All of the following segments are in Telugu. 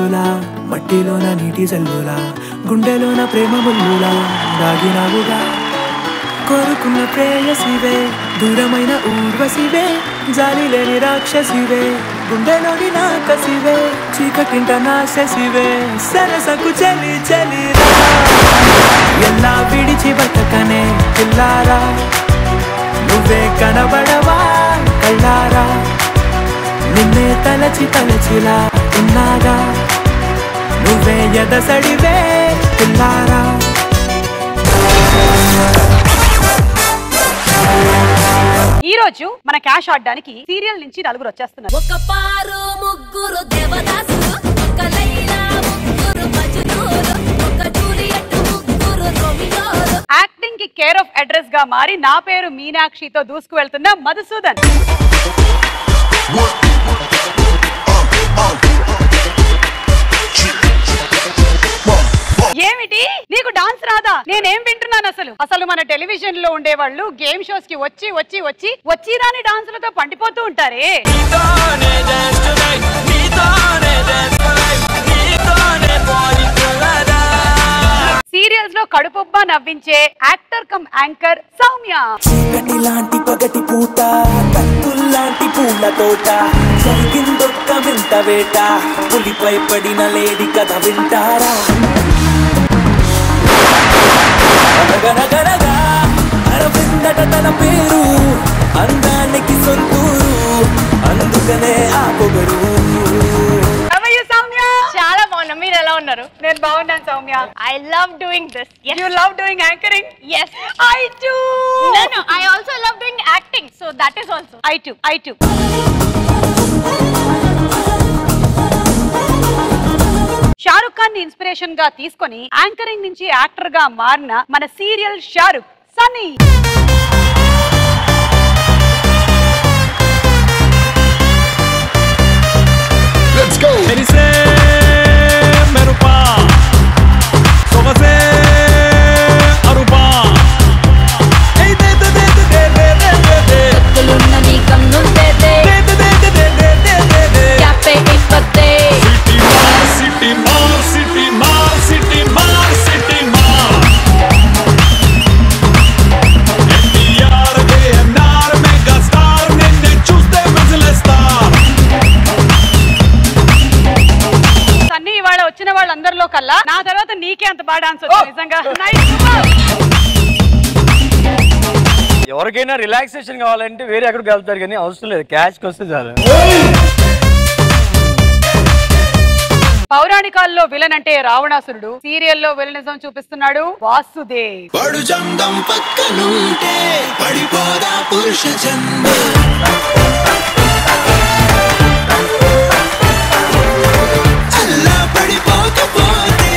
విల్లులా మట్టిలోన నీటి జల్లులా గుండెలోన ప్రేమ ముల్లులా దాగినావుగా. కోరుకున్న ప్రేయసివే దూరమైన ఊర్వశివే జాలి లేని రాక్షసివే గుండెలోని నాకసివే చీకటింట నాశసివే సరసకు చలి చలిరా. ఎలా విడిచి బతకనే పిల్లారా? నువ్వే కనబడవా కళ్ళారా? నిన్నే తలచి తలచిలా ఉన్నాగా. నువ్వే ఎదసడివే పిల్లారా ఈ రోజు మన క్యాష్ ఆడడానికి సీరియల్ నుంచి నలుగురు వచ్చేస్తున్నారు. ఒక పారు ముగ్గురు దేవదాసులు ఒక లైలా ముగ్గురు మజనూరు ఒక జూలియట్ ముగ్గురు రోమియోలు. యాక్టింగ్కి కేర్ ఆఫ్ అడ్రస్గా మారి నా పేరు మీనాక్షితో దూసుకు వెళ్తున్న మధుసూదన్ ఏమిటి? నీకు డాన్స్ రాదా? నేనేం వింటున్నాను అసలు? అసలు మన టెలివిజన్లో ఉండేవాళ్ళు గేమ్ షోస్కి వచ్చి వచ్చి వచ్చి వచ్చి రాని డాన్సులతో పండిపోతూ ఉంటారే. కడుపుబ్బా నవ్వించే యాక్టర్ కమ్ యాంకర్ సౌమ్య. చీకటి లాంటి పగటి పూట కత్తుల్లాంటి పూల తోట జరిగిందొక్క వింత వేట పులిపై పడిన లేడి కథ వింటారా? అనగనగనగా అరవిందట తన పేరు అందానికి సొంతూరు అందుకనే ఆ పొగరు. బాగున్నా మీరు ఎలా ఉన్నారు? నేను బాగున్నాను Soumya. I love doing this you love doing anchoring yes I too no no i also love doing acting. So that is also. I too I too Shahrukh ఖాన్ని ఇన్స్పిరేషన్గా తీసుకొని యాంకరింగ్ నుంచి యాక్టర్గా మారిన మన serial Shahrukh Sunny. Let's go. వాళ్ళందరిలో కల్లా నా తర్వాత నీకే అంత బాగా డాన్స్ వచ్చింది నిజంగా. ఎవరికైనా రిలాక్సేషన్ కావాలంటే వేరే ఎక్కడికి వెళ్తారు కానీ అవసరం లేదు. క్యాష్కి వస్తే చాలు. పౌరాణికాల్లో విలన్ అంటే రావణాసురుడు సీరియల్లో విలనిజం చూపిస్తున్నాడు వాసుదేవ్. Eu vou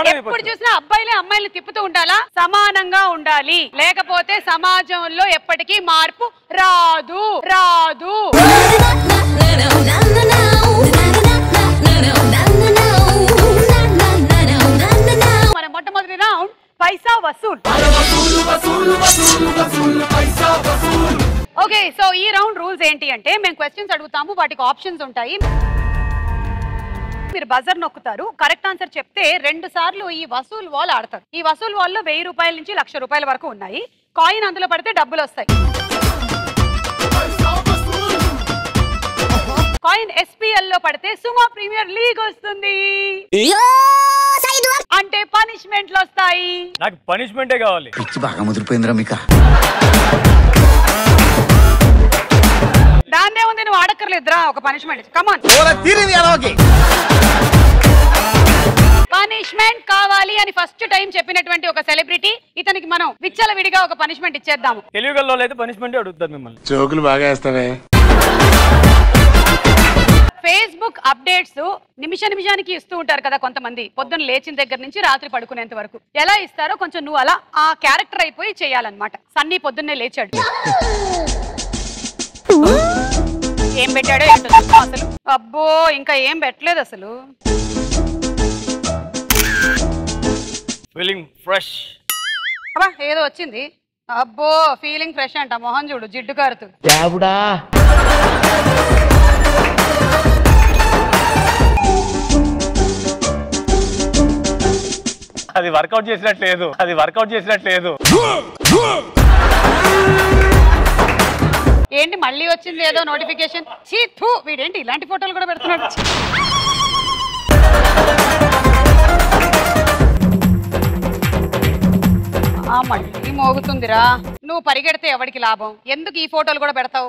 ఎప్పుడు చూసినా అబ్బాయిలే అమ్మాయిలు తిప్పుతూ ఉండాలా? సమానంగా ఉండాలి. లేకపోతే సమాజంలో ఎప్పటికీ మార్పు రాదు. రాదు. మన మొట్టమొదటి రౌండ్ పైసా వసూల్. ఓకే సో ఈ రౌండ్ రూల్స్ ఏంటి అంటే మేము క్వశ్చన్స్ అడుగుతాము వాటికి ఆప్షన్స్ ఉంటాయి. మీరు బజర్ నొక్కుతారు కరెక్ట్ ఆన్సర్ చెప్తే రెండు సార్లు ఈ వసూల్ వాల్ ఆడతారు. ఈ వసూల్ వాల్లో వెయ్యి రూపాయల నుంచి లక్ష రూపాయల వరకు ఉన్నాయి. కాయిన్ అందులో పడితే డబ్బులు వస్తాయి. కాయిన్ ఎస్పీఎల్లో పడితే సుమా ప్రీమియర్ లీగ్ వస్తుంది. అంటే పనిష్మెంట్లు వస్తాయి. నాకు పనిష్మెంటే కావాలి. పిచ్చి బాగా ముదిరిపోయిందిరా మీకా. దాన్నే ఉంది నువ్వు ఆడక్కర్లేదురా ఒక పనిష్మెంట్ కమాన్ పనిష్మెంట్ కావాలి అని ఫస్ట్ టైం చెప్పినటువంటి ఒక సెలబ్రిటీ ఇతనికి మనం విచ్చలవిడిగా ఒక పనిష్మెంట్ ఇచ్చేద్దాము. తెలుగులో అయితే పనిష్మెంట్ అడుగుతారు మిమ్మల్ని. జోకులు బాగా వేస్తావే. ఫేస్బుక్ అప్డేట్స్ నిమిష నిమిషానికి ఇస్తూ ఉంటారు కదా కొంతమంది. పొద్దున్న లేచిన దగ్గర నుంచి రాత్రి పడుకునేంత వరకు. ఎలా ఇస్తారో కొంచెం నువ్వు అలా ఆ క్యారెక్టర్ అయిపోయి చేయాలన్నమాట. సన్నీ పొద్దున్నే లేచాడు. ఏం పెట్టాడో ఏంటో అసలు. అబ్బో ఇంకా ఏం పెట్టలేదు అసలు. ఫీలింగ్ ఫ్రెష్ అబ్బా ఏదో వచ్చింది. అబ్బో ఫీలింగ్ ఫ్రెష్ అంట. మొహం చూడు జిడ్డు కారుతూ. అది వర్కౌట్ చేసినట్లేదు. అది వర్కౌట్ చేసినట్లేదు. ఏంటి మళ్ళీ వచ్చింది ఏదో నోటిఫికేషన్? చీ థూ వీడేంటి ఇలాంటి ఫోటోలు కూడా పెడుతున్నాడు? మళ్ళీ మోగుతుందిరా. నువ్వు పరిగెడితే ఎవరికి లాభం? ఎందుకు ఈ ఫోటోలు కూడా పెడతావు?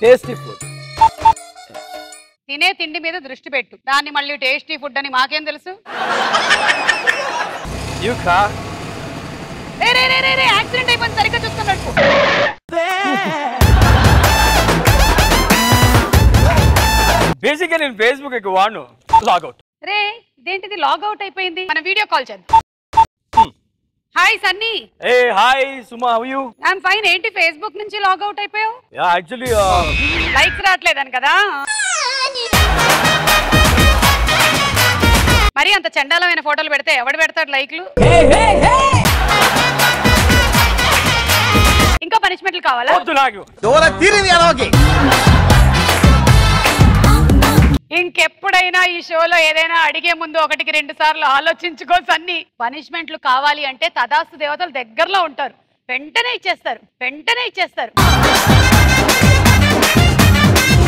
టేస్టీ ఫుడ్ తినే తిండి మీద దృష్టి పెట్టు. దాన్ని మళ్ళీ టేస్టీ ఫుడ్ అని మాకేం తెలుసు? యూ కా రే రే రే రే యాక్సిడెంట్ అయిపోయింది సరిగ్గా చూస్తున్నట్టు బేసిక్గా నేను ఫేస్బుక్ ఎక్కువ వాడను. లాగౌట్ రే ఇదేంటిది? లాగ్ అవుట్ అయిపోయింది. మన వీడియో కాల్ చేద్దాం. Hi Sunny hey hi Suma how you I'm fine ఏంటి ఫేస్బుక్ నుంచి లాగ్ అవుట్ అయిపోయావు యా యాక్చువల్లీ లైక్స్ రావట్లేదని కదా. మరి అంత చండాలమైన ఫోటోలు పెడితే ఎవడు పెడతాడు లైక్లు? ఇంకా పనిష్మెంట్లు కావాలా? ఇంకెప్పుడైనా ఈ షోలో ఏదైనా అడిగే ముందు ఒకటికి రెండు సార్లు ఆలోచించుకో సన్ని. పనిష్మెంట్లు కావాలి అంటే తదాస్తు దేవతలు దగ్గరలో ఉంటారు. వెంటనే ఇచ్చేస్తారు. వెంటనే ఇచ్చేస్తారు.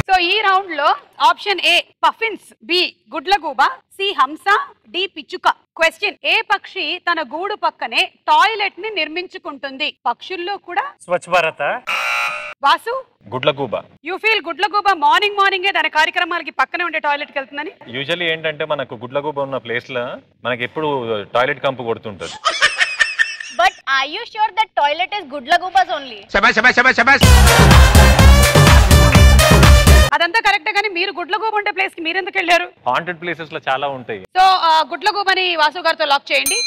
సో ఈ రౌండ్లో ఆప్షన్ ఏ పఫిన్స్ బి గుడ్లగూబ సి హంస డి పిచ్చుక. క్వశ్చన్ ఏ పక్షి తన గూడు పక్కనే టాయిలెట్ని నిర్మించుకుంటుంది? పక్షుల్లో కూడా? స్వచ్ఛ భారత. వాసు? గుడ్లగూబ. యూ ఫీల్ గుడ్లగూబ మార్నింగ్ మార్నింగే దాని కార్యక్రమాలకి పక్కనే ఉండే టాయిలెట్కి వెళ్తుందని? యూజువల్లీ ఏంటంటే మనకు గుడ్లగూబ ఉన్న ప్లేస్లో మనకి ఎప్పుడు టాయిలెట్ కంపు కొడుతుంటది. But are you sure that toilet is Gudlagubas only? అదంతా కరెక్టే కానీ మీరు గుడ్లగూబ ఉండే ప్లేస్కి మీరెందుకు వెళ్ళారు? హాంటెడ్ ప్లేసెస్లో చాలా ఉంటాయి. సో గుడ్లగూబని వాసు గారితో లాక్ చేయండి.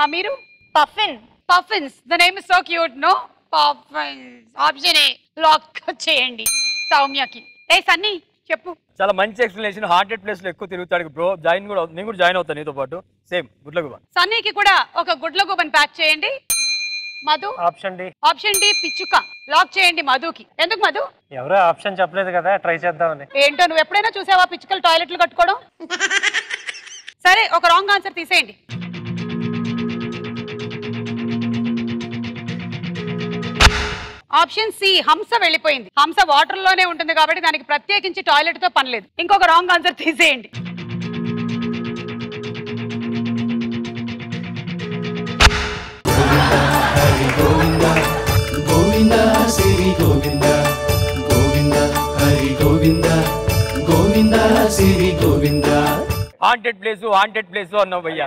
ఆ మీరు? Puffin. Puffins the name is so cute no puffins option A lock చేయండి. సౌమ్యకి. ఏ సన్నీ చెప్పు. చాలా మంచి ఎక్స్ప్లెనేషన్ హార్టెడ్ ప్లేస్లో ఎక్కువ తిరుగుతాడు. బ్రో జాయిన్ కూడా నేను కూడా జాయిన్ అవుతాను నీతో పాటు. సేమ్ గుడ్ల గుబా సన్నీకి కూడా ఒక గుడ్లగూబని ప్యాక్ చేయండి. Madhu? Option D. Option D పిచ్చుక. లాక్ చేయండి మధుకి. ఎందుకు మధు? ఎవరో ఆప్షన్ చెప్పలేదు కదా ట్రై చేద్దామని. ఏంటో నువ్వు ఎప్పుడైనా చూసావా పిచ్చుకలు టాయిలెట్లు కట్టుకోవడం? సరే ఒక రాంగ్ ఆన్సర్ తీసేయండి. ఆప్షన్ సి హంస వెళ్ళిపోయింది. హంస వాటర్లోనే ఉంటుంది కాబట్టి దానికి ప్రత్యేకించి టాయిలెట్తో పని లేదు. ఇంకొక రాంగ్ ఆన్సర్ తీసేయండి. Govinda Siri Govinda Govinda Hari Govinda Govinda Siri Govinda. Haunted place haunted place అన్నావు భయ్యా.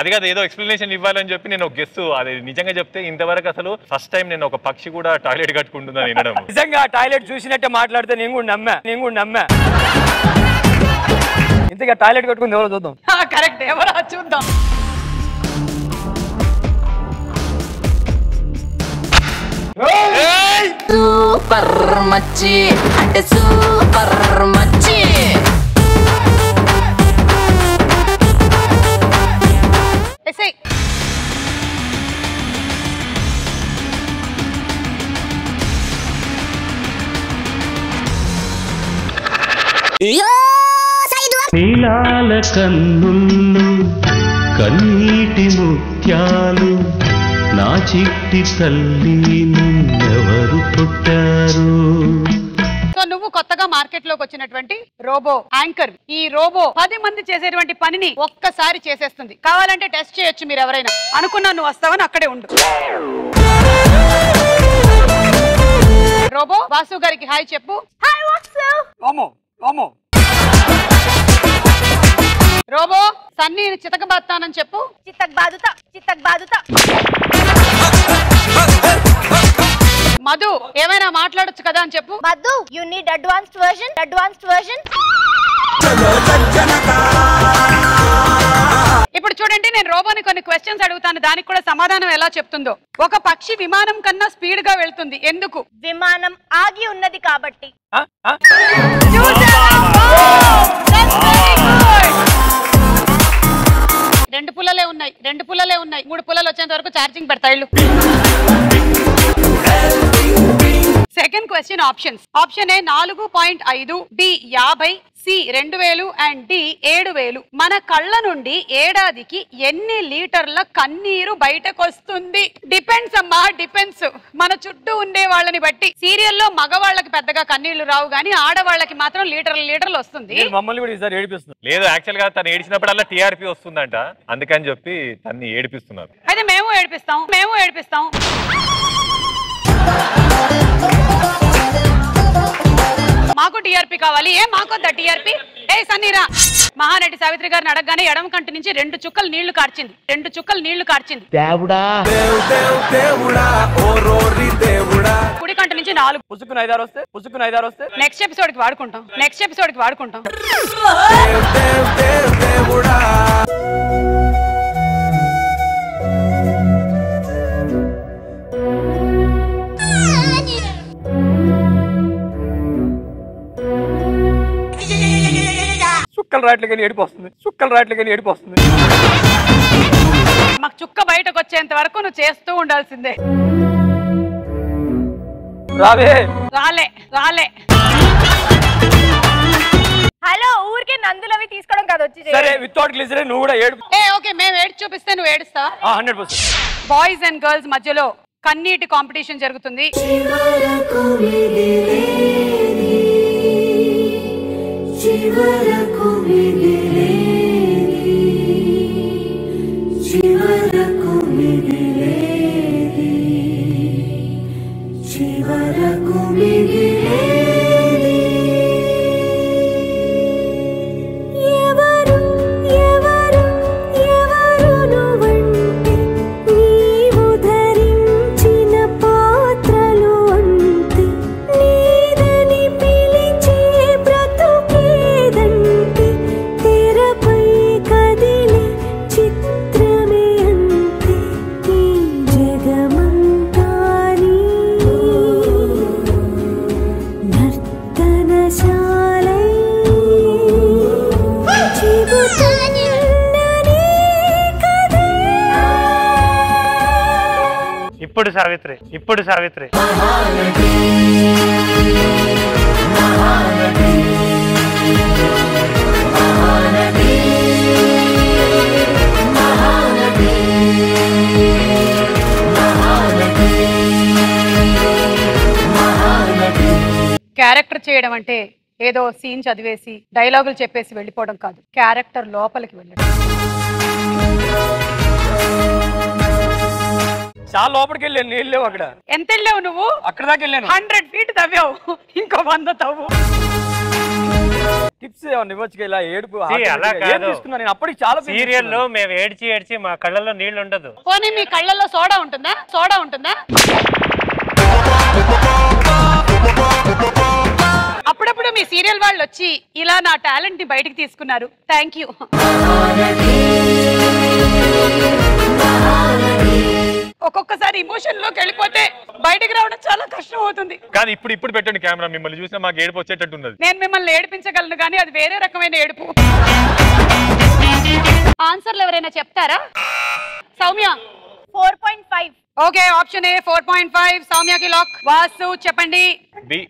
అది కాదు ఏదో ఎక్స్ప్లెనేషన్ ఇవ్వాలని చెప్పి నేను ఒక గెస్ అది నిజంగా చెప్తే ఇంతవరకు అసలు ఫస్ట్ టైం నేను ఒక పక్షి కూడా టాయిలెట్ కట్టుకుంటుందని వినడం. నిజంగా టాయిలెట్ చూసినట్టే మాట్లాడితే నేను కూడా నమ్మా నేను కూడా నమ్మా. ఇంతగా టాయిలెట్ కట్టుకుంది ఎవరో చూద్దాం. కరెక్ట్ ఎవరా చూద్దాం. సూపర్ మచ్చి. అంటే సూపర్ మచ్చి. నీలాల కన్నుళ్ళు కన్నీటి ముత్యాలు. నా చిట్టి తల్లి నిన్నెవరు పుట్టారు? సో నువ్వు కొత్తగా మార్కెట్లోకి వచ్చినటువంటి రోబో యాంకర్. ఈ రోబో పది మంది చేసేటువంటి పనిని ఒక్కసారి చేసేస్తుంది. కావాలంటే టెస్ట్ చేయొచ్చు మీరు ఎవరైనా. అనుకున్నా నువ్వు వస్తావని అక్కడే ఉండు. రోబో వాసు గారికి హాయ్ చెప్పు. హాయ్ వాట్స్ రోబో సన్నీని చితకబత్తానని చెప్పు. చిత్తక్ బాదుతా చిత్తక్ బాదుతా మధు ఏమైనా మాట్లాడొచ్చు కదా అని చెప్పు. Madhu you need advanced version advanced version ఇప్పుడు చూడండి నేను రోబోని కొన్ని క్వశ్చన్స్ అడుగుతాను. దానికి కూడా సమాధానం ఎలా చెప్తుందో. ఒక పక్షి విమానం కన్నా స్పీడ్గా వెళ్తుంది. ఎందుకు? విమానం ఆగి ఉన్నది కాబట్టి? రెండు పుల్లలే ఉన్నాయి రెండు పుల్లలే ఉన్నాయి. మూడు పుల్లలు వచ్చేంత వరకు ఛార్జింగ్ పెడతాయి second question options option A నాలుగు పాయింట్ ఐదు డి యాభై సి రెండు వేలు అండ్ డి ఏడు వేలు. మన కళ్ళ నుండి ఏడాదికి ఎన్ని లీటర్ల కన్నీరు బయటకు వస్తుంది డిపెండ్స్ అమ్మా డిపెండ్స్ మన చుట్టూ ఉండే వాళ్ళని బట్టి. సీరియల్లో మగవాళ్ళకి పెద్దగా కన్నీళ్ళు రావు కానీ ఆడవాళ్ళకి మాత్రం లీటర్ల లీటర్లు వస్తుంది. మమ్మల్ని కూడా ఈసారి ఏడిపిస్తున్నారు లేదు యాక్చువల్గా తను ఏడిచినప్పుడల్లా టీఆర్పీ వస్తుందంట. అందుకని చెప్పి తన్ని ఏడిపిస్తున్నారు. అయితే మేము ఏడిపిస్తాం మేము ఏడిపిస్తాం. కావాలి? ఏ మాకొద్దా టీఆర్పీ? ఏ సన్నీరా. మహానటి సావిత్రి గారిని అడగగానే ఎడమ కంటి నుంచి రెండు చుక్కలు నీళ్ళు కార్చింది. రెండు చుక్కలు నీళ్ళు కార్చింది. దేవ్ దేవ్ దేవుడా. ఓ రోరి దేవుడా. కుడి కంటి నుంచి నాలుగు. పుసుకుని ఐదారు వస్తే పుసుకుని ఐదారు వస్తే. నెక్స్ట్ ఎపిసోడ్కి వాడుకుంటాం. నెక్స్ట్ ఎపిసోడ్కి వాడుకుంటాం. దేవ్ దేవ్ దేవ్ దేవుడా సుక్కలు రాట్లకని ఏడిపు వస్తుంది. సుక్కలు రాట్లకని ఏడిపు వస్తుంది. మాకు చుక్క బయటకు వచ్చేంత వరకు నువ్వు చేస్తూ ఉండాల్సిందే. రావే. రాలే రాలే. హలో ఊరికే నందులవి తీసుకోవడం కాదు వచ్చి సరే వితౌట్ గ్లిజరే నువ్వు కూడా ఏడు. ఏ ఓకే మేము ఏడ్చి చూపిస్తే నువ్వు ఏడుస్తావా hundred percent boys and girls మధ్యలో కన్నీటి కాంపిటీషన్ జరుగుతుంది. जीवरकुमिले సావిత్రి. ఇప్పుడు సావిత్రి. క్యారెక్టర్ చేయడం అంటే ఏదో సీన్ చదివేసి డైలాగులు చెప్పేసి వెళ్ళిపోవడం కాదు. క్యారెక్టర్ లోపలికి వెళ్ళడం. చాలా లోపలికి వెళ్ళాను నీళ్ళు లేవు అక్కడ. ఎంత వెళ్ళావు నువ్వు? అక్కడ దాకా వెళ్ళాను. హండ్రెడ్ ఫీట్ తవ్వావు. ఇంకో వంద తవ్వు. టిప్స్ ఇవ్వచ్చు ఇలా ఏడుపు అలా. తీసుకున్నా నేను అప్పటికి చాలా. మేము ఏడ్చి ఏడ్చి మా కళ్ళల్లో నీళ్ళు ఉండదు. పోనీ మీ కళ్ళల్లో సోడా ఉంటుందా? సోడా ఉంటుందా? అప్పుడప్పుడు మీ సీరియల్ వాళ్ళు వచ్చి ఇలా నా టాలెంట్ని బయటికి తీసుకున్నారు. థ్యాంక్ యూ ఒక్కొక్కసారి ఇమోషన్లోకి వెళ్ళిపోతే బయటికి రావడం చాలా కష్టం అవుతుంది. కానీ ఇప్పుడు ఇప్పుడు పెట్టండి కెమెరా మిమ్మల్ని చూసినా మాకు ఏడుపు వచ్చేటట్టు ఉన్నది నేను మిమ్మల్ని ఏడిపించగలను కానీ అది వేరే రకమైన ఏడుపు. ఆన్సర్లు ఎవరైనా చెప్తారా? Soumya. Four point five. Okay option A four point five. సౌమ్యకి lock Vasu చెప్పండి. B.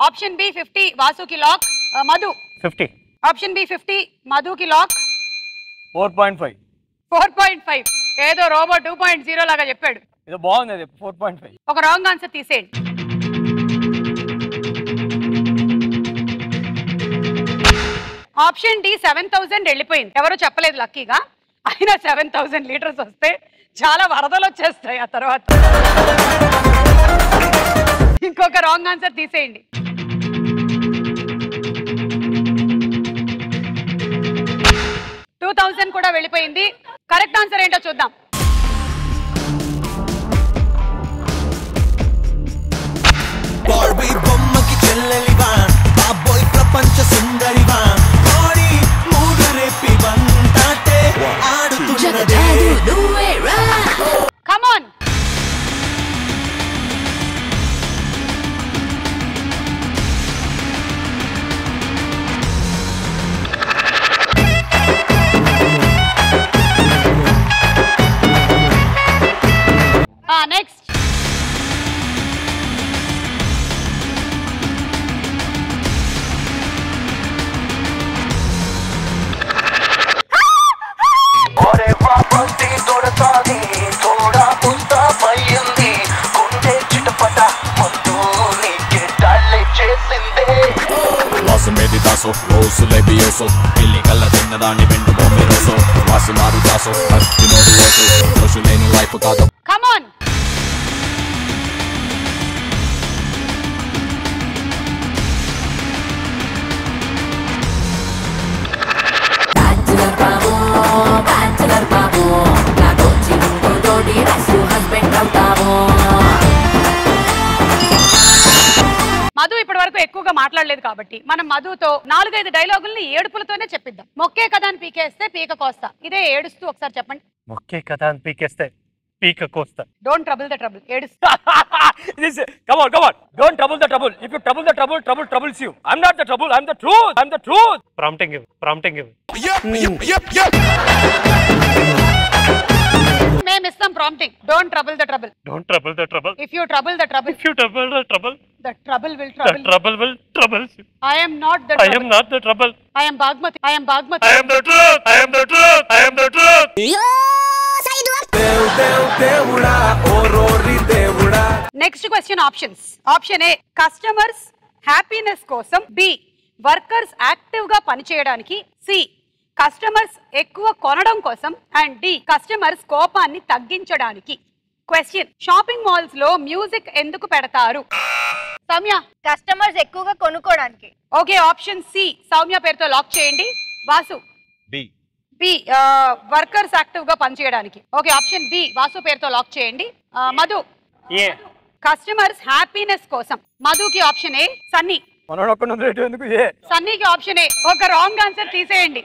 Option B fifty Vasuki lock Madhu. Fifty. Option B fifty మధుకి lock four point five. Four point five. ఏదో రోబో టూ పాయింట్ జీరో లాగా చెప్పాడు. ఇది బాగుంది అది ఫోర్ పాయింట్ ఫైవ్. ఒక రాంగ్ ఆన్సర్ తీసేయండి. ఆప్షన్ డి సెవెన్ థౌసండ్ వెళ్ళిపోయింది. ఎవరో చెప్పలేదు లక్కీగా. అయినా సెవెన్ థౌసండ్ లీటర్స్ వస్తే చాలా వరదలు వచ్చేస్తాయి ఆ తర్వాత. ఇంకొక రాంగ్ ఆన్సర్ తీసేయండి. టూ థౌజండ్ కూడా వెళ్ళిపోయింది. కరెక్ట్ ఆన్సర్ ఏంటో చూద్దాం. బార్బీ బొమ్మకి చెల్లెలివా బాబోయ్ ప్రపంచ సుందరివా. బాడీ మూడు రేపి వంటాటే ఆడుతున్నదే. కమాన్ చేసిందే. వాసుమేది దాసో రోజు లెబియోసో పెళ్ళి కళ్ళ తిన్నదాన్ని వెండు బొమ్మి రోజో వాసు మారు దాసో భక్తి నోడు ఓసు రోజు లేని లైఫ్ కాదు. కమాన్ బ్యాచులర్ బాబు హస్బెండ్ మధు ఇప్పటి వరకు ఎక్కువగా మాట్లాడలేదు కాబట్టి మనం మధుతో నాలుగైదు డైలాగుల్ని ఏడుపులతోనే చెప్పిద్దాం. మొక్కే కథ అని పీకేస్తే పీక కోస్తా. ఇదే ఏడుస్తూ ఒకసారి చెప్పండి. మొక్కే కథ అని పీకేస్తే పీక కోస్తా డోంట్ ట్రబుల్ ద ట్రబుల్ ఏడుస్తూ. This is, come on, come on. Don't trouble the trouble. If you trouble the trouble, trouble troubles you. I'm not the trouble. I'm the truth. I'm the truth. Prompting ఇవ్వు ప్రాంప్టింగ్ ఇవ్వు మేము ఇస్తాం prompting don't trouble the trouble don't trouble the trouble if you trouble the trouble you trouble the trouble the trouble will the trouble trouble will troubles you I am not the I am not the trouble I am Bhagmati I am Bhagmati I am the truth I am the truth I am the truth next question options option A customers happiness కోసం బి వర్కర్స్ యాక్టివ్గా పనిచేయడానికి సి కస్టమర్స్ ఎక్కువ కొనడం కోసం అండ్ డి కస్టమర్స్ కోపాన్ని తగ్గించడానికి. క్వశ్చన్ షాపింగ్ మాల్స్లో మ్యూజిక్ ఎందుకు పెడతారు? సౌమ్య. కస్టమర్స్ ఎక్కువగా కొనుక్కోవడానికి ఓకే ఆప్షన్ సి సౌమ్య పేరుతో లాక్ చేయండి. వాసు. బి బి వర్కర్స్ యాక్టివ్గా పనిచేయడానికి. ఓకే ఆప్షన్ బి వాసు పేరుతో లాక్ చేయండి. మధు. ఏ? కస్టమర్స్ హ్యాపీనెస్ కోసం. మధుకి ఆప్షన్ ఏ సన్నీ. సన్నీకి ఆప్షన్ ఏ ఒక రాంగ్ ఆన్సర్ తీసేయండి.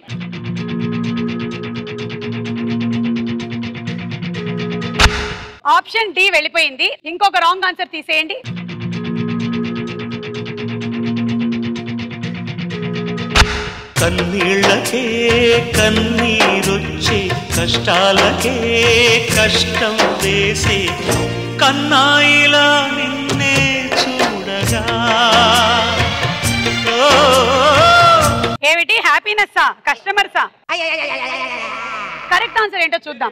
ఆప్షన్ డి వెళ్ళిపోయింది. ఇంకొక రాంగ్ ఆన్సర్ తీసేయండి. కన్నీళ్ళకే కన్నీరొచ్చే కష్టాలకే కష్టం వేసే కన్నాయిలా నిన్నే చూడగా. ఏమిటి? హ్యాపీనెస్ కస్టమర్సా కరెక్ట్ ఆన్సర్ ఏంటో చూద్దాం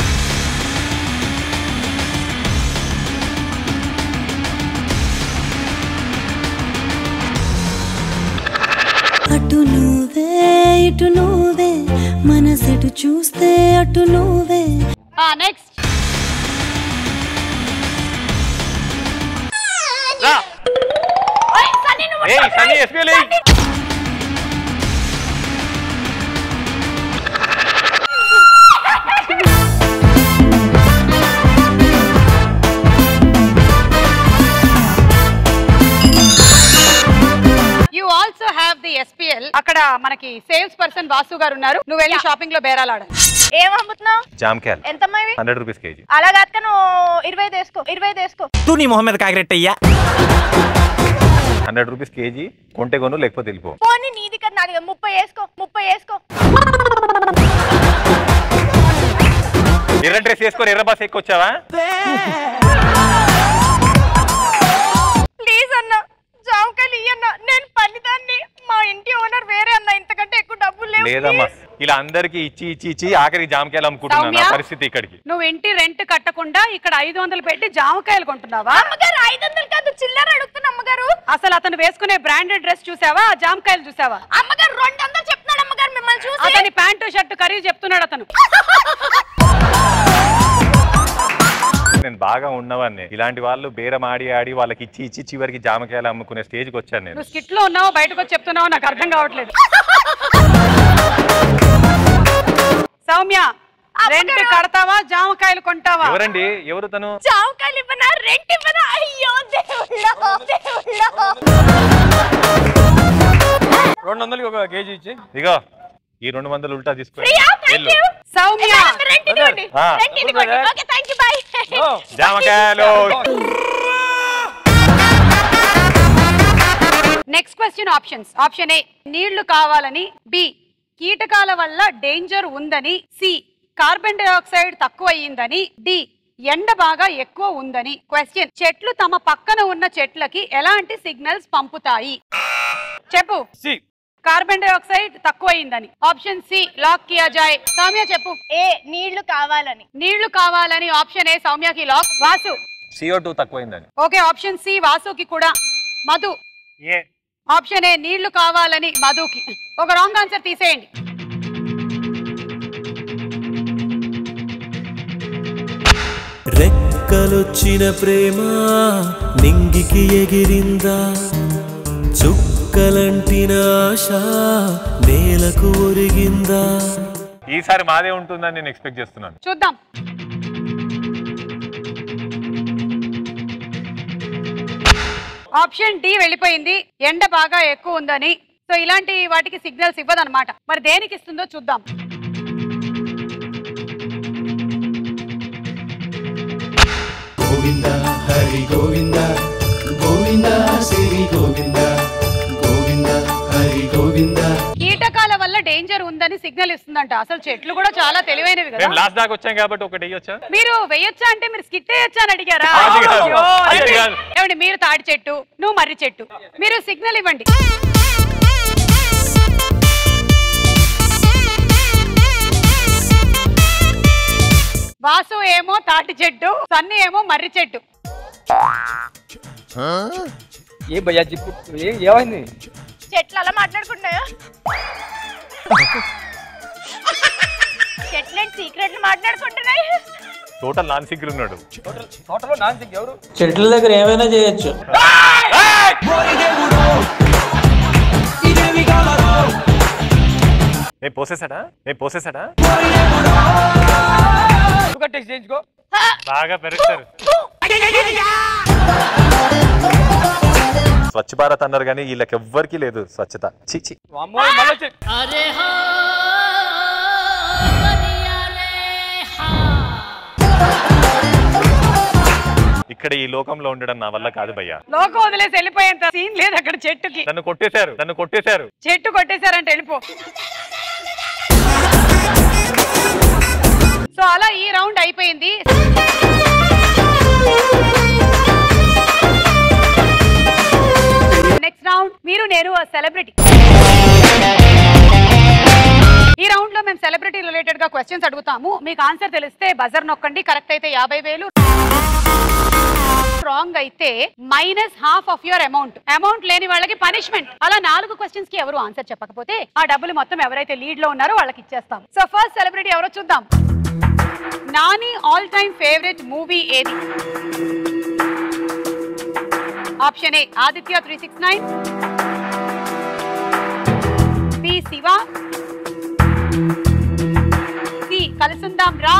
అటు నువ్వే ఇటు నువ్వే మనసెటు చూస్తే అటు నువ్వే. నెక్స్ట్ ఏయ్ Sunny SPL you also have the SPL అక్కడ మనకి సేల్స్ పర్సన్ వాసు గారు ఉన్నారు నువ్వు వెళ్ళి షాపింగ్లో బేరాలాడ ఏం అమ్ముతున్నావు? ఎంత హండ్రెడ్ రూపీస్ కేజీ. అలా కాక నువ్వు ఇరవై ఇరవై ఐదు వేసుకో తూ నీ మొహం మీద కాకిరెట్టయ్యా హండ్రెడ్ రూపీస్ కేజీ కొంటే కొను లేకపోతే వెళ్ళిపో. పోనీ నీది కదా నాది కదా. ముప్పై వేసుకో ముప్పై వేసుకో. ఎర్ర డ్రెస్ వేసుకొని ఎర్ర బస్ ఎక్కొచ్చావా? జామకాయలు ఇయ్యన్న నేను పనిదాన్ని మా ఇంటి ఓనర్ వేరే అన్న ఇంతకంటే ఎక్కువ డబ్బులు లేవు. లేదమ్మా ఇలా అందరికి ఇచ్చి ఇచ్చి ఇచ్చి ఆఖరికి జామకాయలు అమ్ముకుంటున్నాను నా? పరిస్థితి ఇక్కడికి. నువ్వు ఇంటి రెంట్ కట్టకుండా ఇక్కడ ఐదు వందలు పెట్టి జామకాయలు కొంటున్నావా? అమ్మగారు ఐదు వందలు కాదు చిల్లర అడుగుతున్నా అమ్మగారు. అసలు అతను వేసుకునే బ్రాండెడ్ డ్రెస్ చూసావా ఆ జామకాయలు చూసావా? అమ్మగారు రెండు వందలు చెప్తున్నాడు అమ్మగారు మిమ్మల్ని చూసి. అతని ప్యాంటు షర్ట్ ఖరీదు చెప్తున్నాడు అతను. నేను బాగా ఉన్నవాన్ని ఇలాంటి వాళ్ళు బేరం ఆడి ఆడి వాళ్ళకి ఇచ్చి ఇచ్చి చివరికి జామకాయలు అమ్ముకునే స్టేజ్కి వచ్చాను నేను. స్కిట్లో ఉన్నావు? బయటకు వచ్చి చెప్తున్నావు? నాకు అర్థం కావట్లేదు. సౌమ్య రెంట్ కడతావా? జామకాయలు కొంటావా? ఎవరండి? ఎవరు తను? జామకాయలు ఇవ్వనా? రెంట్ ఇవ్వనా? అయ్యో దేవుళ్ళో! రెండు వందలకి ఒక కేజీ ఇచ్చి. ఇగో ఈ రెండు వందలు ఉల్టా తీసుకో వెళ్ళు. సౌమ్య. రెంట్ ఇవ్వండి ఆ. రెంట్ ఇవ్వండి ఓకే థ్యాంక్ యూ బాయ్ జామకాయలు. Next question options option A నీళ్ళు కావాలని బి కీటకాల వల్ల డేంజర్ ఉందని సి కార్బన్ డైఆక్సైడ్ తక్కువ అయ్యిందని డి ఎండ బాగా ఎక్కువ ఉందని. క్వశ్చన్ చెట్లు తమ పక్కన ఉన్న చెట్లకి ఎలాంటి సిగ్నల్స్ పంపుతాయి? చెప్పు. సి కార్బన్ డైఆక్సైడ్ తక్కువ అయిందని ఆప్షన్ సి లాక్ కియా జాయ్ సౌమ్య చెప్పు. ఏ నీళ్ళు కావాలని. నీళ్ళు కావాలని ఆప్షన్ ఏ సౌమ్యకి లాక్. వాసు. సిఓ టూ తక్కువైందని. ఓకే ఆప్షన్ సి వాసుకి కూడా. మధు. ఏ. ఆప్షన్ ఏ నీళ్ళు కావాలని మధుకి. ఒక రాంగ్ ఆన్సర్ తీసేయండి. రెక్కలొచ్చిన ప్రేమ నింగికి ఎగిరిందా? చుక్కలంటిన ఆశ నేలకు ఒరిగిందా? ఈసారి మాదే ఉంటుందని నేను ఎక్స్పెక్ట్ చేస్తున్నాను. చూద్దాం. ఆప్షన్ డి వెళ్ళిపోయింది. ఎండ బాగా ఎక్కువ ఉందని. సో ఇలాంటి వాటికి సిగ్నల్స్ ఇవ్వదన్నమాట. మరి దేనికి ఇస్తుందో చూద్దాం. గోవింద హరి గోవింద గోవింద శ్రీ గోవింద. కీటకాల వల్ల డేంజర్ ఉందని సిగ్నల్ ఇస్తుందంట. అసలు చెట్లు కూడా చాలా తెలివైనవి కదా. లాస్ట్ దాకా వచ్చాం కాబట్టి ఒకటి వేయొచ్చా? మీరు వేయొచ్చా అంటే మీరు స్కిట్ వేయొచ్చా అని అడిగారా. ఏమండి మీరు తాడి చెట్టు నువ్వు మర్రి చెట్టు. మీరు సిగ్నల్ ఇవ్వండి. వాసు ఏమో తాటి చెట్టు సన్ని ఏమో మర్రి చెట్టు. ఏ భయ్యా ఏమైంది? చెట్లు అలా మాట్లాడుకుంటున్నాయా? చెట్లు సీక్రెట్లు మాట్లాడుకుంటున్నాయి? టోటల్ నాన్ సిగ్గులు ఉన్నాడు తోటలో నాన్సిక్ ఎవరు? చెట్ల దగ్గర ఏమైనా చేయొచ్చు. నేను పోసేసాడా? నేను పోసేసాడా? చేయించుకో. బాగా పెరుగుతారు. స్వచ్ఛ భారత్ అన్నారు కానీ వీళ్ళకి ఎవ్వరికి లేదు స్వచ్ఛత. చిచి ఇక్కడ ఈ లోకంలో ఉండడం నా వల్ల కాదు భయ్యా. లోకం వదిలేసి వెళ్ళిపోయేంత సీన్ లేదు అక్కడ చెట్టుకి. నన్ను కొట్టేశారు నన్ను కొట్టేశారు. చెట్టు కొట్టేశారంటే వెళ్ళిపో. సో అలా ఈ రౌండ్ అయిపోయింది. నెక్స్ట్ రౌండ్ మీరు నేను సెలబ్రిటీ. ఈ రౌండ్లో మేము సెలబ్రిటీ రిలేటెడ్గా క్వశ్చన్స్ అడుగుతాము. మీకు ఆన్సర్ తెలిస్తే బజర్ నొక్కండి. కరెక్ట్ అయితే యాభై వేలు. రాంగ్ అయితే minus half of your amount. Amount లేని వాళ్ళకి పనిష్మెంట్. అలా నాలుగు క్వశ్చన్స్కి ఎవరు ఆన్సర్ చెప్పకపోతే ఆ డబ్బులు మొత్తం ఎవరైతే లీడ్లో ఉన్నారో వాళ్ళకి ఇచ్చేస్తాం. సో ఫస్ట్ సెలబ్రిటీ ఎవరో చూద్దాం. Nani all time favourite movie ఏది? Option A Aditya three six nine. B Siva. C Kalisundam Ra.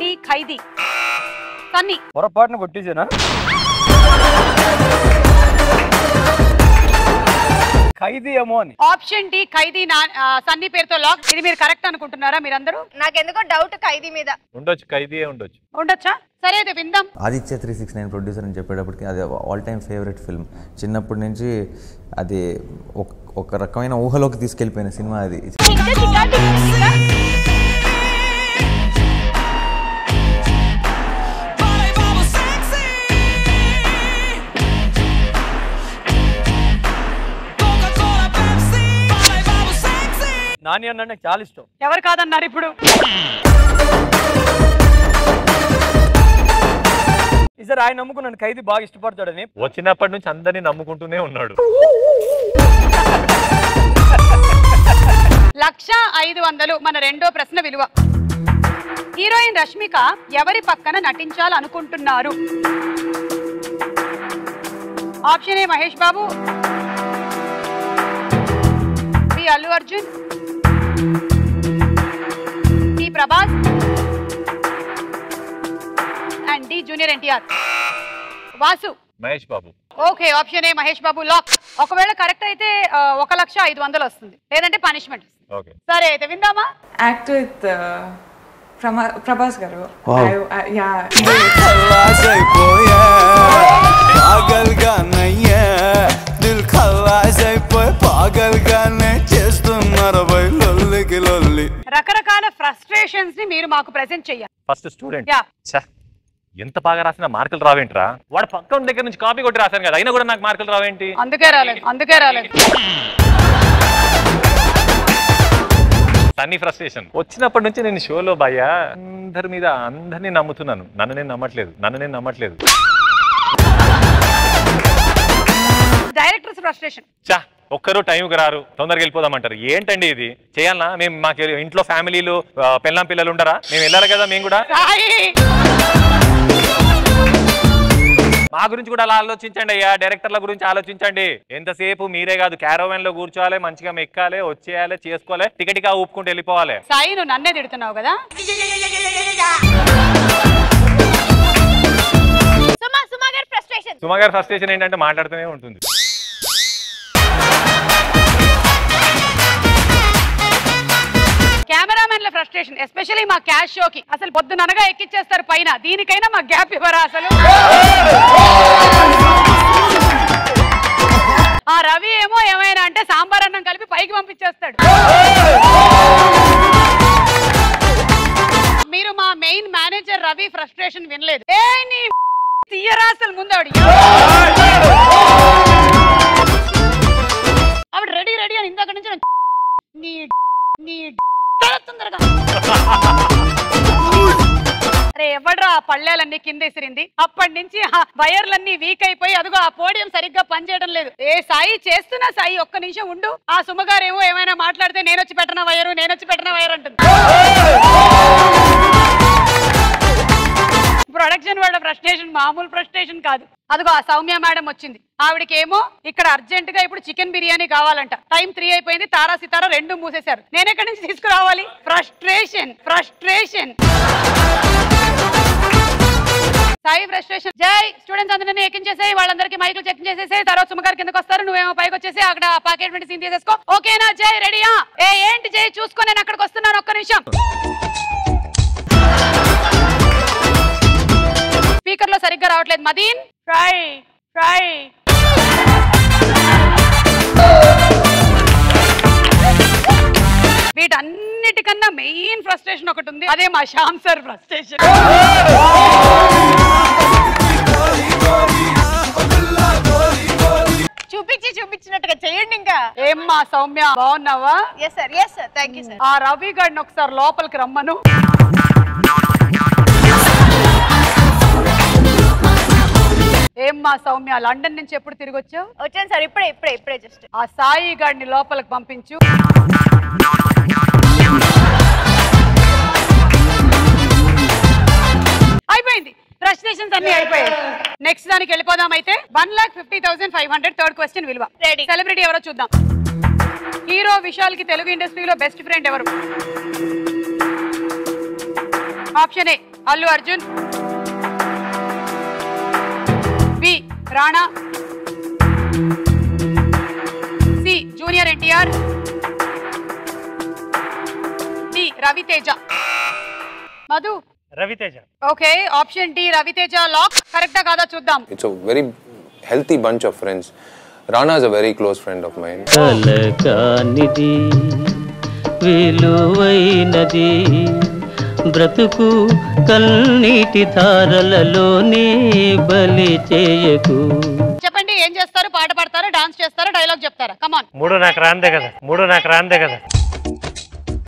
D Khaidi. Sunny. పొరపాటున కొట్టేసేనా ఖైదీ ఏమో అని. ఆప్షన్ డి ఖైదీ సన్నీ పేరుతో లాక్. ఇది మీరు కరెక్ట్ అనుకుంటున్నారా మీరందరూ? నాకెందుకో డౌట్ ఖైదీ మీద. ఉండొచ్చు ఖైదీయే ఉండొచ్చు. ఉండొచ్చా? సరే అయితే విందాం. Aditya three six nine producer అని చెప్పేటప్పటికి అది ఆల్ టైమ్ ఫేవరెట్ ఫిల్మ్ చిన్నప్పటి నుంచి అది ఒక- ఒక రకమైన ఊహలోకి తీసుకెళ్ళిపోయిన సినిమా అది. నాని అన్న నాకు చాలా ఇష్టం. ఎవరు కాదన్నారు ఇప్పుడు? ఈసారి ఆయన నమ్ముకున్నాను ఖైదీ బాగా ఇష్టపడతాడని వచ్చినప్పటి నుంచి అందరినీ నమ్ముకుంటూనే ఉన్నాడు. లక్ష ఐదు వందలు మన రెండో ప్రశ్న విలువ. హీరోయిన్ రష్మిక ఎవరి పక్కన నటించాలనుకుంటున్నారు? Option A Mahesh Babu B Allu Arjun D Prabhas and D junior NTR. Vasu. Mahesh Babu. Okay option A Mahesh Babu lock. ఒకవేళ కరెక్ట్ అయితే ఒక లక్ష ఐదు వందలు వస్తుంది. లేదంటే పనిష్మెంట్ ఓకే. సరే అయితే విందామా? యాక్ట్ విత్ ప్రభాస్ గారు. పాగల్ గానయ్యే దిల్ ఖల్లాజ్ అయిపోయి పాగల్ గానే చేస్తున్నారు బై లొల్లికి లొల్లి. రకరకాల ఫ్రస్ట్రేషన్స్ని మీరు మాకు ప్రెజెంట్ చేయాలి ఫస్ట్ స్టూడెంట్ యా ఎంత బాగా రాసినా మార్కులు రావేంట్రా? వాడు పక్క దగ్గర నుంచి కాపీ కొట్టి రాశాను కదా అయినా కూడా నాకు మార్కులు రావేంటి? అందుకే రాలేదు అందుకే రాలేదు. తన్ని ఫ్రస్ట్రేషన్ వచ్చినప్పటి నుంచి నేను షోలో భయ్యా అందరి మీద అందరినీ నమ్ముతున్నాను. నన్ను నేను నమ్మట్లేదు నన్ను నేను నమ్మట్లేదు. Directors frustration. చా ఒక్కరు టైంకి రారు తొందరగా వెళ్ళిపోదామంటారు. ఏంటండి ఇది? చేయాలనా? మేము మాకు ఇంట్లో ఫ్యామిలీలు పెళ్ళాం పిల్లలు ఉండరా? మేము వెళ్ళాలి కదా మేము కూడా? మా గురించి కూడా అలా ఆలోచించండి అయ్యా. డైరెక్టర్ల గురించి ఆలోచించండి. ఎంతసేపు మీరే కాదు క్యారోవెన్లో కూర్చోవాలి మంచిగా మెక్కాలి వచ్చేయాలి చేసుకోవాలి టికెట్గా ఊపుకుంటూ వెళ్ళిపోవాలి. సాయి నువ్వు నన్నే తిడుతున్నావు కదా? సుమా సుమా ఫ్రస్ట్రేషన్ సుమ గారి ఫ్రస్ట్రేషన్ ఏంటంటే మాట్లాడుతూనే ఉంటుంది. కెమెరామెన్ల ఫ్రస్ట్రేషన్ ఎస్పెషల్లీ మా క్యాష్ షోకి అసలు పొద్దుననగా ఎక్కిచ్చేస్తారు పైన. దీనికైనా మా గ్యాప్ ఇవ్వరా అసలు? ఆ రవి ఏమో ఏమైనా అంటే సాంబార్ అన్నం కలిపి పైకి పంపించేస్తాడు. మీరు మా మెయిన్ మేనేజర్ రవి ఫ్రస్ట్రేషన్ వినలేదు. ఏ నీ తీయరా అసలు ముందు ఆవిడ ఆవిడ రెడీ రెడీ అని ఇందాక నుంచి నీ నీ తొందరగా. అరే ఎవడ్రా ఆ పళ్ళేలన్నీ కింద ఇసిరింది అప్పటి నుంచి ఆ వైర్లన్నీ వీక్ అయిపోయి అదిగో ఆ పోడియం సరిగ్గా పనిచేయడం లేదు. ఏ సాయి చేస్తున్నా సాయి ఒక్క నిమిషం ఉండు. ఆ సుమగారేమో ఏమైనా మాట్లాడితే నేను వచ్చి పెట్టిన వైరు నేను వచ్చి పెట్టిన వైర్ అంటుంది. ప్రొడక్షన్ వాళ్ళ ఫ్రస్ట్రేషన్ మామూలు ఫ్రస్ట్రేషన్ కాదు. అదిగో ఆ సౌమ్య మేడం వచ్చింది. ఆవిడకి ఏమో ఇక్కడ అర్జెంట్గా ఇప్పుడు చికెన్ బిర్యానీ కావాలంట. టైం త్రీ అయిపోయింది తారా సితారా రెండు మూసేశారు. నేను ఎక్కడి నుంచి తీసుకురావాలి? Frustration frustration. సాయి ఫ్రస్ట్రేషన్. జై! స్టూడెంట్స్ అందరినీ ఎక్కించేసేయి వాళ్ళందరికీ మైకులు చెక్ చేసేసి తర్వాత సుమగారు కిందకి వస్తారు నువ్వేమో పైకి వచ్చేసి అక్కడ పాకెట్ సీన్ తీసేసుకో. ఓకేనా? జై! రెడీయా? ఏ ఏంటి జై? చూసుకో నేను అక్కడికి వస్తున్నాను ఒక్క నిమిషం. స్పీకర్లో సరిగ్గా రావట్లేదు. మదీన్ ట్రై ట్రై. వీటన్నిటికన్నా మెయిన్ ఫ్రస్ట్రేషన్ ఒకటి ఉంది. అదే మా శ్యామ్ సార్ ఫ్రస్ట్రేషన్. చూపించి చూపించినట్టుగా చేయండి ఇంకా. ఏమ్మా సౌమ్య బాగున్నావా? Yes sir yes sir thank you sir ఆ రవి గడిని ఒకసారి లోపలికి రమ్మను. ఏమ్మా సౌమ్య లండన్ నుంచి ఎప్పుడు తిరిగి వచ్చావు? వచ్చాను సార్ ఇప్పుడే ఇప్పుడే ఇప్పుడే జస్ట్ ఆ సాయి గాడిని లోపలికి పంపించు. అయిపోయింది. ఫ్రస్ట్రేషన్స్ అన్ని అయిపోయాయి. నెక్స్ట్ దానికి వెళ్ళిపోదాం అయితే. One lock fifty thousand five hundred third question విలువ. సెలబ్రిటీ ఎవరో చూద్దాం. హీరో విశాల్కి తెలుగు ఇండస్ట్రీలో బెస్ట్ ఫ్రెండ్ ఎవరు? Option A Allu Arjun. Rana C junior NTR D Raviteja Madhu Raviteja okay option D Raviteja lock కరెక్టా కాదా చూద్దాం It's a very healthy bunch of friends. Rana is a very close friend of mine. కలకానిది విలువైనది బ్రతుకు కన్నీటి ధారలలోనే బలి చేయకు. చెప్పండి ఏం చేస్తారు? పాట పాడతారా? డాన్స్ చేస్తారా? డైలాగ్ చెప్తారా? కమాన్ మూడు నాకు రాందే కదా. మూడు నాకు రాందే కదా.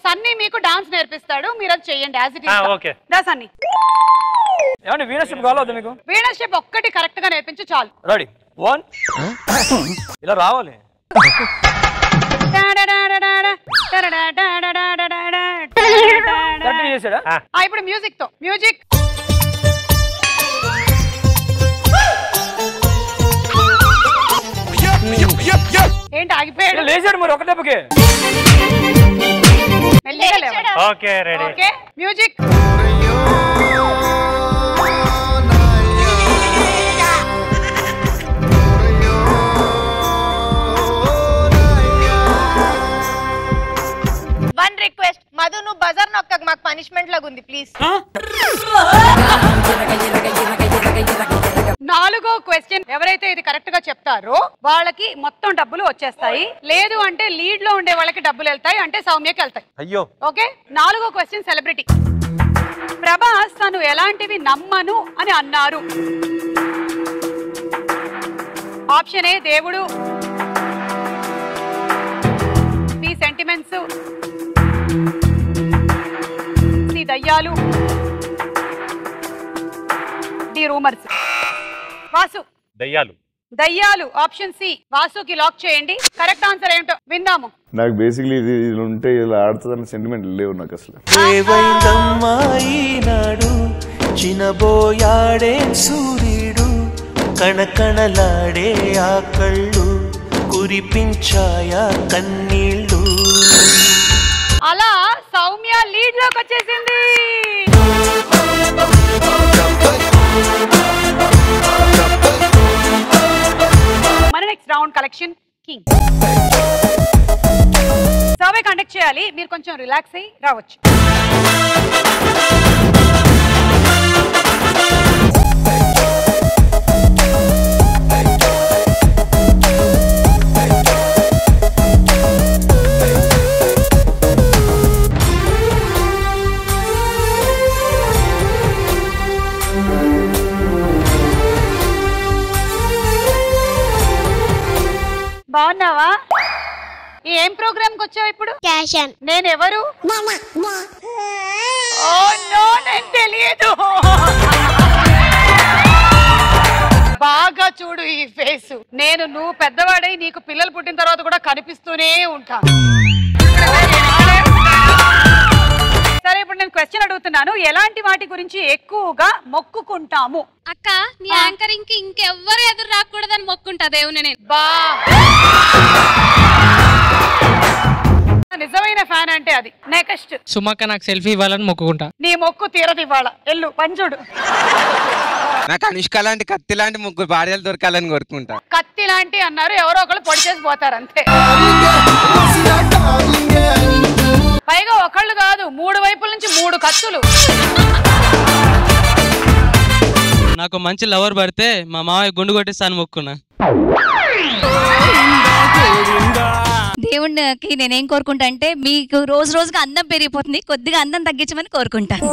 సన్నీ మీకు డాన్స్ నేర్పిస్తాడు మీరు అది చెయ్యండి యాజ్ ఇట్ ఓకే. దా సన్నీ. ఏమండి వీరస్టెప్ కావాలొద్దా మీకు? స్టెప్ ఒక్కటి కరెక్ట్గా నేర్పించు చాలు. రెడీ. వన్. ఇలా రావాలి. ఇప్పుడు మ్యూజిక్తో. మ్యూజిక్ ఏంటి ఆగిపోయాడు? లేచాడు మరి ఒక దెబ్బకి. Okay ready. Okay music one request Madhu నువ్వు బజార్ నొక్కకు మాకు పనిష్మెంట్ లాగా ఉంది ప్లీజ్ నాలుగో క్వశ్చన్ ఎవరైతే ఇది కరెక్ట్గా చెప్తారో వాళ్ళకి మొత్తం డబ్బులు వచ్చేస్తాయి. లేదు అంటే లీడ్లో ఉండే వాళ్ళకి డబ్బులు వెళ్తాయి అంటే సౌమ్యకి వెళ్తాయి. అయ్యో. ఓకే నాలుగో క్వశ్చన్ సెలబ్రిటీ ప్రభాస్ తను ఎలాంటివి నమ్మను అని అన్నారు. ఆప్షన్ ఏ దేవుడు. సి సెంటిమెంట్స్ దయ్యాలు. D rumours. వాసు. దయ్యాలు. దయ్యాలు ఆప్షన్ సి. వాసుకి లాక్ చేయండి. కరెక్ట్ ఆన్సర్ ఏంటో విందాము. నాకు బేసిక్లీ ఇది ఇది ఉంటే ఇలా ఆడుతుందన్న సెంటిమెంట్ లేవు నాకు అసలు. ఏవైందమ్మా ఈనాడు? చినబోయాడే సూర్యుడు కణకణలాడే ఆ కళ్ళు కురిపించాయా కన్నీళ్ళు? అలా సౌమ్య లీడ్లోకి వచ్చేసింది. మన next round collection king survey conduct చేయాలి మీరు కొంచెం రిలాక్స్ అయ్యి రావచ్చు. బాగున్నావా? ఏం ప్రోగ్రామ్కి వచ్చావు ఇప్పుడు? క్యాషన్ నేను ఎవరు తెలియదు బాగా చూడు ఈ ఫేస్. నేను నువ్వు పెద్దవాడై నీకు పిల్లలు పుట్టిన తర్వాత కూడా కనిపిస్తూనే ఉంటాను క్వశ్చన్ అడుగుతున్నాను. ఎలాంటి వాటి గురించి ఎక్కువగా మొక్కుకుంటాము? అక్క నీ యాంకరింగ్కి ఇంకెవ్వరు ఎదురు రాకూడదని మొక్కుంటా దేవుని నేను. బా. నిజమైన ఫ్యాన్ అంటే అది. నెక్స్ట్ సుమక్క నాకు సెల్ఫీ ఇవ్వాలని మొక్కుకుంటా. నీ మొక్కు తీరది ఇవాళ. ఎల్లు పంచుడు నాకు అనుష్క లాంటి కత్తి లాంటి ముగ్గురు భార్యలు దొరకాలని కోరుకుంటా. కత్తి లాంటి అన్నారు ఎవరో ఒకళ్ళు పొడి చేసి పోతారు అంతే. పైగా ఒకళ్ళు కాదు మూడు వైపుల నుంచి మూడు కత్తులు. నాకు మంచి లవర్ పడితే మా మావయ్య గుండు కొట్టిస్తాను మొక్కున్నా. దేవుడికి నేనేం కోరుకుంటా అంటే మీకు రోజు రోజుగా అందం పెరిగిపోతుంది కొద్దిగా అందం తగ్గించమని కోరుకుంటాను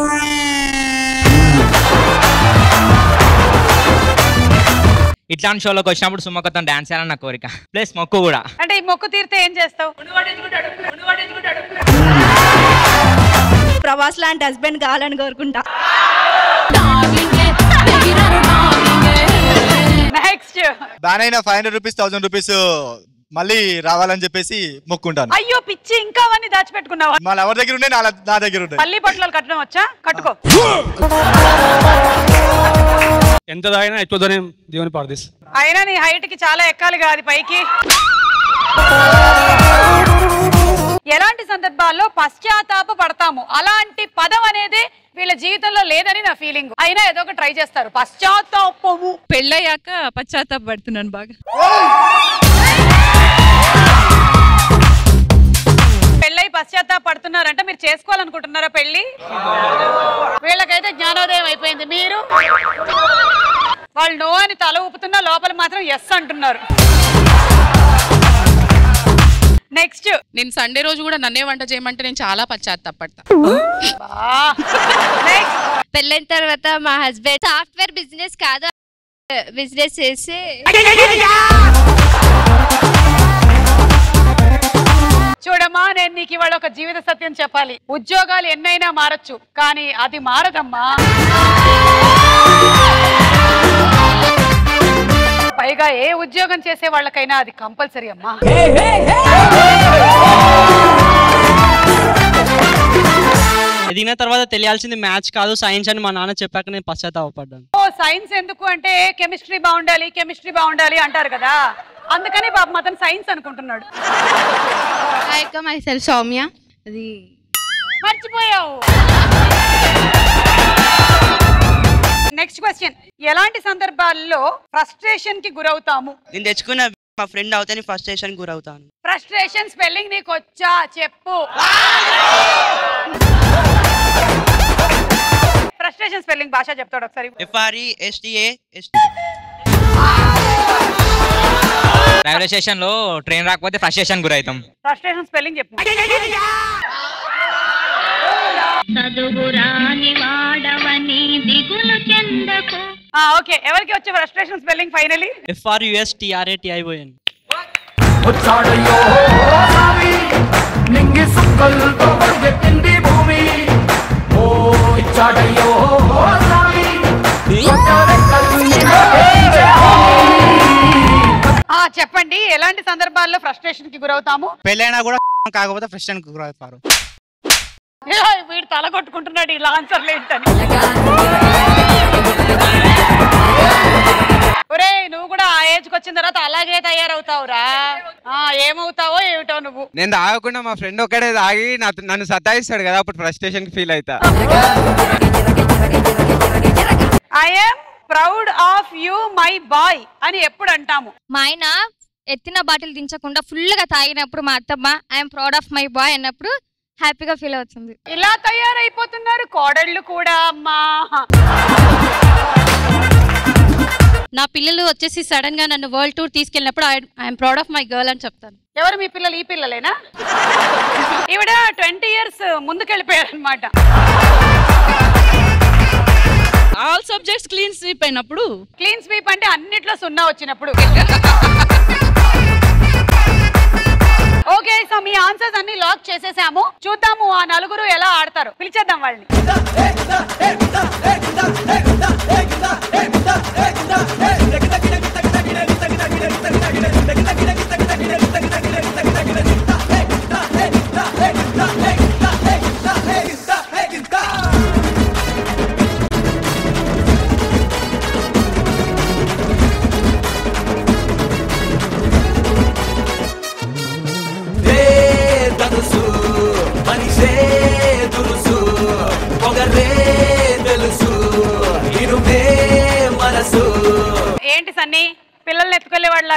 ఇట్లాంటి షోలోకి వచ్చినప్పుడు సుమ్మకతో డాన్స్ చేయాలని నా కోరిక. ప్లస్ మొక్కు కూడా. అంటే ఈ మొక్కు తీరితే ఏం చేస్తావు? ప్రభాస్ లాంటి హస్బెండ్ కావాలని కోరుకుంటా. Next దానైనా five hundred rupees thousand rupees మళ్ళీ రావాలని చెప్పేసి మొక్కుంటాను. అయ్యో పిచ్చి ఇంకా అవన్నీ దాచిపెట్టుకున్నావా? మా ఎవరి దగ్గర ఉండే నా దగ్గర ఉండే. పల్లి పట్ల కట్టడం వచ్చా? కట్టుకో. ఎంత తాగినా ఎక్కువ దేవుని పారదీస్. అయినా నీ హైట్కి చాలా ఎక్కాలి కాదు పైకి. ఎలాంటి సందర్భాల్లో పశ్చాత్తాప పడతాము? అలాంటి పదం అనేది వీళ్ళ జీవితంలో లేదని నా ఫీలింగ్ అయినా ఏదో ఒక ట్రై చేస్తారు. పశ్చాత్తాపము. పెళ్ళయ్యాక పశ్చాత్తాప పడుతున్నాను బాగా. పెళ్ళై పశ్చాత్తాప పడుతున్నారంటే మీరు చేసుకోవాలనుకుంటున్నారా పెళ్ళి వీళ్ళకైతే జ్ఞానోదయం అయిపోయింది. మీరు? వాళ్ళు నో అని తల ఊపుతున్నా లోపల మాత్రం ఎస్ అంటున్నారు. నెక్స్ట్ నేను సండే రోజు కూడా నన్నే వంట చేయమంటే నేను చాలా పశ్చాత్తాపడతా. పెళ్ళైన తర్వాత మా హస్బెండ్ సాఫ్ట్వేర్ బిజినెస్ కాదు బిజినెస్ చేసి చూడమ్మా నేను నీకు ఇవాళ ఒక జీవిత సత్యం చెప్పాలి. ఉద్యోగాలు ఎన్నైనా మారచ్చు కానీ అది మారదమ్మా. పైగా ఏ ఉద్యోగం చేసే వాళ్ళకైనా అది కంపల్సరీ అమ్మా. ఎదిగిన తర్వాత తెలియాల్సింది మ్యాథ్స్ కాదు సైన్స్ అని మా నాన్న చెప్పాక నేను పశ్చాత్తాపడ్డాను సైన్స్ ఎందుకు అంటే కెమిస్ట్రీ బాగుండాలి కెమిస్ట్రీ బాగుండాలి అంటారు కదా. అందుకని పాపం అతను సైన్స్ అనుకుంటున్నాడు. మై సెల్ఫ్ సౌమ్య అది మర్చిపోయావు. నెక్స్ట్ క్వశ్చన్ ఎలాంటి సందర్భాల్లో ఫ్రస్ట్రేషన్కి గురవుతాము? నేను తెచ్చుకున్న మా ఫ్రెండ్ అవుతాను ఫస్ట్ స్టేషన్ గురవుతాను. ఫ్రస్ట్రేషన్ స్పెల్లింగ్ నీకు వచ్చా చెప్పు ఫ్రస్ట్రేషన్ స్పెల్లింగ్ భాష చెప్తాడు ఒకసారి. ఎఫ్ఆర్ఈ ఎస్టీఏ రైల్వే స్టేషన్లో ట్రైన్ రాకపోతే ఫ్రస్ట్రేషన్ గురవుతాం. ఫ్రస్ట్రేషన్ స్పెల్లింగ్ చెప్పు. ఓకే. ఎవరికి వచ్చే ఫ్రస్ట్రేషన్ స్పెల్లింగ్ ఫైనలీ ఎఫ్ఆర్యుఎస్ వచ్చాడయ్యో నింగి సుక్కలతో చెప్పండి ఎలాంటి సందర్భాల్లో ఫ్రస్ట్రేషన్కి గురవుతాము? పెళ్ళైనా కూడా కాకపోతే ఫ్రెష్ అని గురవుతారు వీడు తల కొట్టుకుంటున్నాడు ఇలా ఆన్సర్లు ఏంటని? ఒరే నువ్వు కూడా ఆ ఏజ్కి వచ్చిన తర్వాత అలాగే తయారవుతావురా. ఆ ఏమవుతావో ఏమిటో నువ్వు. నేను తాగకుండా మా ఫ్రెండ్ ఒక్కడే తాగి నా- నన్ను సతాయిస్తాడు కదా అప్పుడు ఫ్రస్ట్రేషన్ ఫీల్ అవుతా I'm proud of you my boy అని ఎప్పుడు అంటాము. మా ఆయన ఎత్తిన బాటిల్ దించకుండా ఫుల్గా తాగినప్పుడు మా అత్తమ్మ I'm proud of my boy అన్నప్పుడు హ్యాపీగా ఫీల్ అవుతుంది. ఇలా తయారైపోతున్నారు కోడళ్ళు కూడా అమ్మా. నా పిల్లలు వచ్చేసి సడన్గా నన్ను వరల్డ్ టూర్ తీసుకెళ్ళినప్పుడు I'm proud of my girl అని చెప్తాను. ఎవరు మీ పిల్లలు? ఈ పిల్లలేనా? ఈవిడ ట్వంటీ ఇయర్స్ ముందుకెళ్ళిపోయారు అనమాట ఆల్ సబ్జెక్ట్స్ క్లీన్ స్వీప్ అయినప్పుడు క్లీన్ స్వీప్ అంటే అన్నిట్లో సున్నా వచ్చినప్పుడు. ఓకే సో మీ ఆన్సర్స్ అన్ని లాక్ చేసేసాము చూద్దాము ఆ నలుగురు ఎలా ఆడతారు పిలిచేద్దాం వాళ్ళని ఏ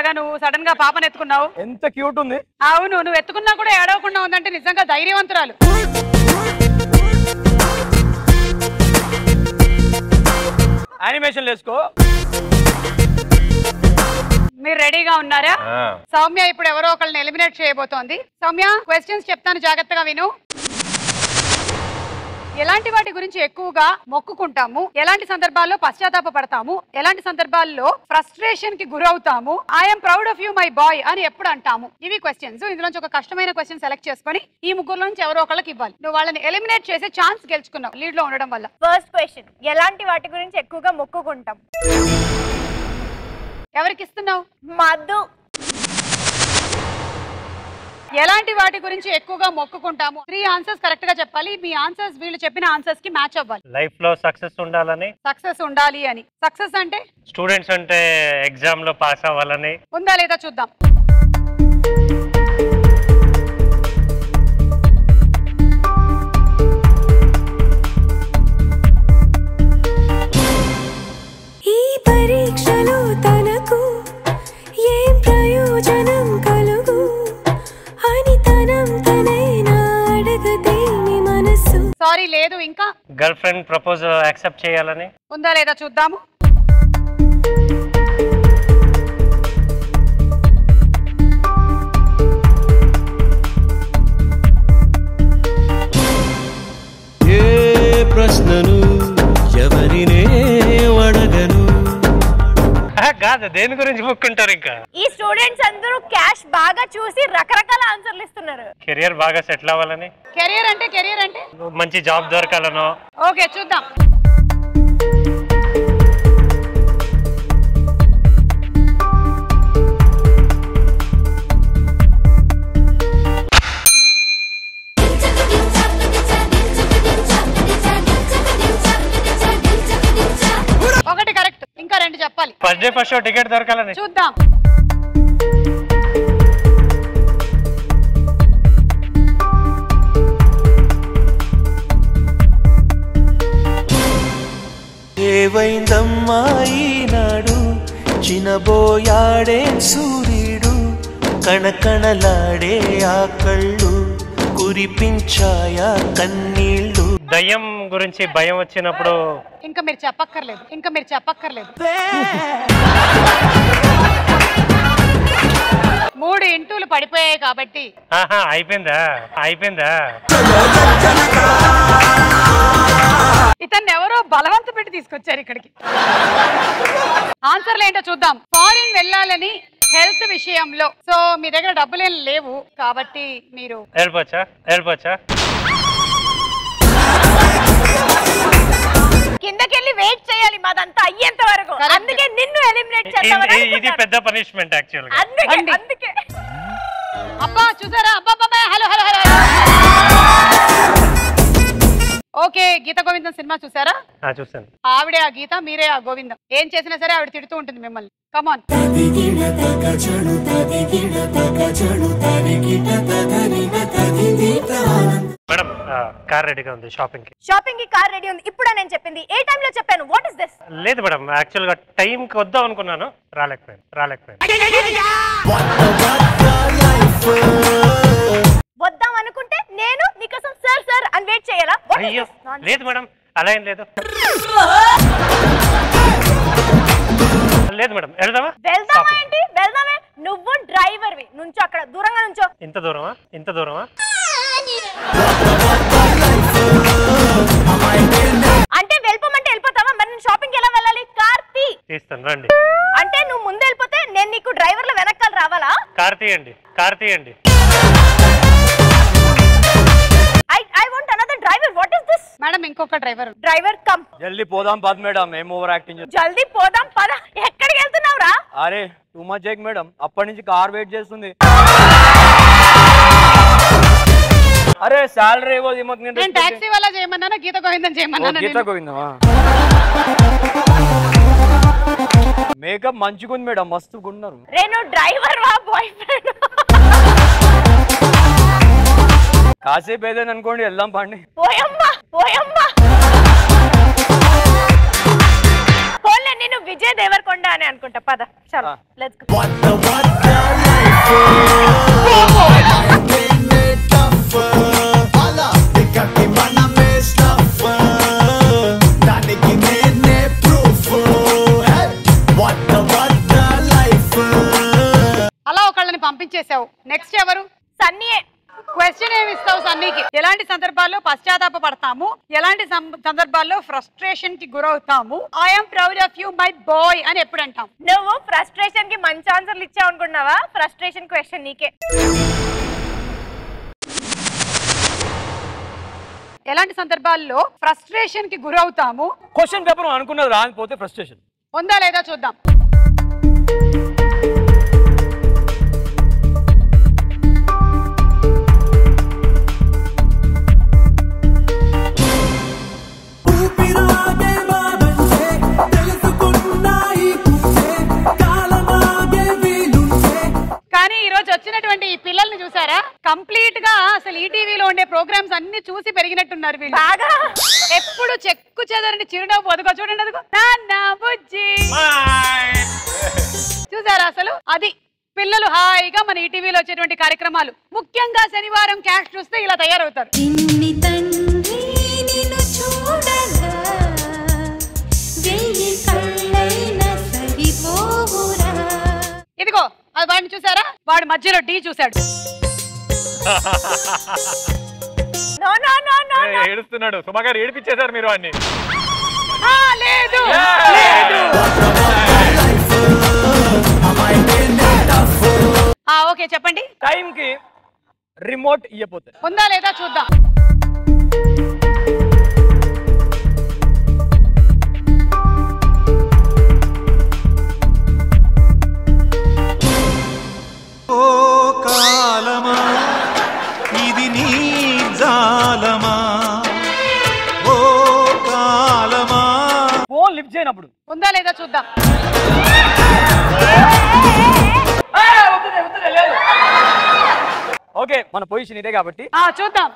ఎత్తుకెళ్ళేవాడిలాగా నువ్వు సడన్గా పాపను ఎత్తుకున్నావు. ఎంత క్యూట్ ఉంది. అవును నువ్వు ఎత్తుకున్నా కూడా ఏడవకుండా ఉందంటే నిజంగా ధైర్యవంతురాలు. యానిమేషన్ వేసుకో మీరు రెడీగా ఉన్నారా? సౌమ్య ఇప్పుడు ఎవరో ఒకళ్ళని ఎలిమినేట్ చేయబోతోంది. సౌమ్య క్వశ్చన్స్ చెప్తాను జాగ్రత్తగా విను. ఎలాంటి వాటి గురించి ఎక్కువగా మొక్కుకుంటాము? ఎలాంటి సందర్భాల్లో పశ్చాత్తాప పడతాము ఎలాంటి సందర్భాల్లో ఫ్రస్ట్రేషన్కి గురవుతాము? I'm proud of you my boy అని ఎప్పుడు అంటాము? ఇవి క్వశ్చన్స్ ఇందులోంచి ఒక కష్టమైన క్వశ్చన్ సెలెక్ట్ చేసుకొని ఈ ముగ్గురు నుంచి ఎవరో ఒకళ్ళకి ఇవ్వాలి. నువ్వు వాళ్ళని ఎలిమినేట్ చేసే ఛాన్స్ గెలుచుకున్నావు లీడ్లో ఉండడం వల్ల. ఫస్ట్ క్వశ్చన్ ఎలాంటి వాటి గురించి ఎక్కువగా మొక్కుకుంటాం? ఎవరికి ఇస్తున్నావు? మధు. ఎలాంటి వాటి గురించి ఎక్కువగా మొక్కుకుంటాము? త్రీ ఆన్సర్స్ కరెక్ట్గా చెప్పాలి. మీ ఆన్సర్స్ వీళ్ళు చెప్పిన ఆన్సర్స్కి మ్యాచ్ అవ్వాలి. లైఫ్లో సక్సెస్ ఉండాలని సక్సెస్ ఉండాలి అని. సక్సెస్ అంటే? స్టూడెంట్స్ అంటే ఎగ్జామ్లో పాస్ అవ్వాలని. ఉందా లేదా చూద్దాం. ఈ పరీక్షలో లేదు ఇంకా? గర్ల్ ఫ్రెండ్ ప్రపోజల్ యాక్సెప్ట్ చేయాలని? ఉందా లేదా చూద్దాము. ఏ ప్రశ్నను ఎవరినే కాదు దేని గురించి ముక్కుంటారు ఇంకా? ఈ స్టూడెంట్స్ అందరూ క్యాష్ బాగా చూసి రకరకాల ఆన్సర్లు ఇస్తున్నారు. కెరియర్ బాగా సెటిల్ అవ్వాలని? కెరియర్ అంటే కెరియర్ అంటే? మంచి జాబ్ దొరకాలనో? ఓకే చూద్దాం. ఇంకా రెండు చెప్పాలి. First day first show ticket దొరకాలని. చూద్దాం. ఏవైందమ్మా ఈనాడు? చినబోయాడే సూర్యుడు కణకణలాడే ఆ కళ్ళు కురిపించాయా కన్నీళ్ళు? దయ్యం గురించి భయం వచ్చినప్పుడు ఇంకా మీరు చెప్పక్కర్లేదు. ఇంకా మీరు చెప్పక్కర్లేదు. మూడు ఇంటూలు పడిపోయాయి కాబట్టి. ఆహా అయిపోయిందా? అయిపోయిందా? ఇతన్ని ఎవరో బలవంత పెట్టి తీసుకొచ్చారు ఇక్కడికి. ఆన్సర్లు ఏంటో చూద్దాం. ఫారిన్ వెళ్ళాలని హెల్త్ విషయంలో. సో మీ దగ్గర డబ్బులేం లేవు కాబట్టి మీరు వెళ్ళిపోవచ్చా? వెళ్ళిపోవచ్చా? కిందకెళ్ళి వెయిట్ చేయాలి మాదంతా అయ్యేంత వరకు. అందుకే నిన్ను ఎలిమినేట్ చేద్దామని ఇది-. పెద్ద పనిష్మెంట్ యాక్చువల్గా. అందుకే అందుకే. అబ్బా చూసారా? అబ్బా అబ్బా hello hello hello. Okay Geetha Govindam cinema చూసారా? ఆ, చూస్తాను ఆవిడే ఆ గీత మీరే ఆ గోవిందం. ఏం చేసినా సరే ఆవిడ తిడుతూ ఉంటుంది మిమ్మల్ని. కమాన్ మేడం కార్ రెడీగా ఉంది షాపింగ్కి షాపింగ్కి కార్ రెడీ ఉంది. ఇప్పుడే నేను చెప్పింది. ఏ టైం లో చెప్పాను? వాట్ ఇస్ దిస్ లేదు మేడం యాక్చువల్గా టైం కి వద్దాం అనుకున్నాను. రాలేకపోయాను రాలేకపోయాను. వద్దాం అనుకుంటే నేను నీకోసం సార్ సార్ అని వెయిట్ చేయాలా? అయ్యో? లేదు మేడం అలా ఏం లేదు. లేదు మేడం వెళ్దామా? వెళ్దామా ఏంటి? వెళ్దామే. నువ్వు డ్రైవర్ వి నుంచో అక్కడ దూరంగా నుంచో. ఇంత దూరమా? ఇంత దూరమా? అంటే వెళ్ళిపోమంటే వెళ్ళిపోతావా? మరి నేను షాపింగ్ ఎలా వెళ్ళాలి? కార్ తీ తీస్తాను రండి. అంటే నువ్వు ముందు వెళ్ళిపోతే నేను నీకు డ్రైవర్ల వెనకాల రావాలా? కార్ తీయండి కార్ తీయండి I I want another driver what is this madam ఇంకొక డ్రైవర్ డ్రైవర్ కమ్ జల్దీ పోదాం పద మేడం ఏం ఓవర్ యాక్టింగ్ జల్దీ పోదాం పద. ఎక్కడికి వెళ్తున్నావురా? అరే టూ మచ్ జేక్ మేడం అప్పటి నుంచి కార్ వెయిట్ చేస్తుంది. అరే శాలరీ ఇవ్వదు ఈమెకు నేను నేను టాక్సీ వాళ్ళ చేయమన్నానా గీత గోవిందం చేయమన్నానా గీత? గోవిందమా? మేకప్ మంచిగా ఉంది మేడం మస్తు ఉన్నారు నేను డ్రైవర్ వా బాయ్ ఫ్రెండ్ కాసేపు ఏదైనా అనుకోండి వెళ్దాం పండి. పోయమ్మా పోయమ్మా పోలే నేను విజయ్ దేవరకొండ అని అనుకుంటా. పద చలో. లెట్స్ గో అలా ఒకళ్ళని పంపించేశావు. నెక్స్ట్ ఎవరు? సన్నీయే. క్వశ్చన్ ఏమి ఇస్తావు సన్నీకి? ఎలాంటి సందర్భాల్లో పశ్చాత్తాప పడతాము? ఎలాంటి సందర్భాల్లో ఫ్రస్ట్రేషన్కి గురవుతాము? I'm proud of you my boy అని ఎప్పుడు అంటాం? నువ్వు ఫ్రస్ట్రేషన్కి మంచి ఆన్సర్లు ఇచ్చావు అనుకున్నావా ఫ్రస్ట్రేషన్ క్వశ్చన్ నీకే. ఎలాంటి సందర్భాల్లో ఫ్రస్ట్రేషన్కి గురవుతాము? క్వశ్చన్ పేపర్ అనుకున్నది రాకపోతే ఫ్రస్ట్రేషన్ ఉందా లేదా చూద్దాం. వచ్చినటువంటి ఈ పిల్లల్ని చూసారా? కంప్లీట్గా అసలు ఈ టీవీలో ఉండే ప్రోగ్రామ్స్ అన్ని చూసి పెరిగినట్టున్నారు వీళ్ళు. బాగా? ఎప్పుడు చెక్కు చెదరని చిరునవ్వు అదిగో చూడండి అదిగో. నాన్న బుజ్జి. చూసారా అసలు? అది పిల్లలు హాయిగా మన ఈ టీవీలో వచ్చేటువంటి కార్యక్రమాలు. ముఖ్యంగా శనివారం క్యాష్ చూస్తే ఇలా తయారవుతారు. ఇదిగో అది వాడిని చూసారా? వాడు మధ్యలో డీ చూశాడు. నో నో నో నో ఏ, ఏడుస్తున్నాడు. సుమా గారు ఏడిపించేశారు మీరు వాడిని. ఆ, లేదు. లేదు. ఆ, ఓకే చెప్పండి. టైం కి రిమోట్ ఇయ్యపోతుంది ఉందా లేదా చూద్దాం. ఓ కాలమా ఇది నీ జాలమా? ఓ కాలమా? ఫోన్ లిఫ్ట్ చేయనప్పుడు. ఉందా లేదా చూద్దాం. ఓకే మన పొజిషన్ ఇదే కాబట్టి. ఆ చూద్దాం.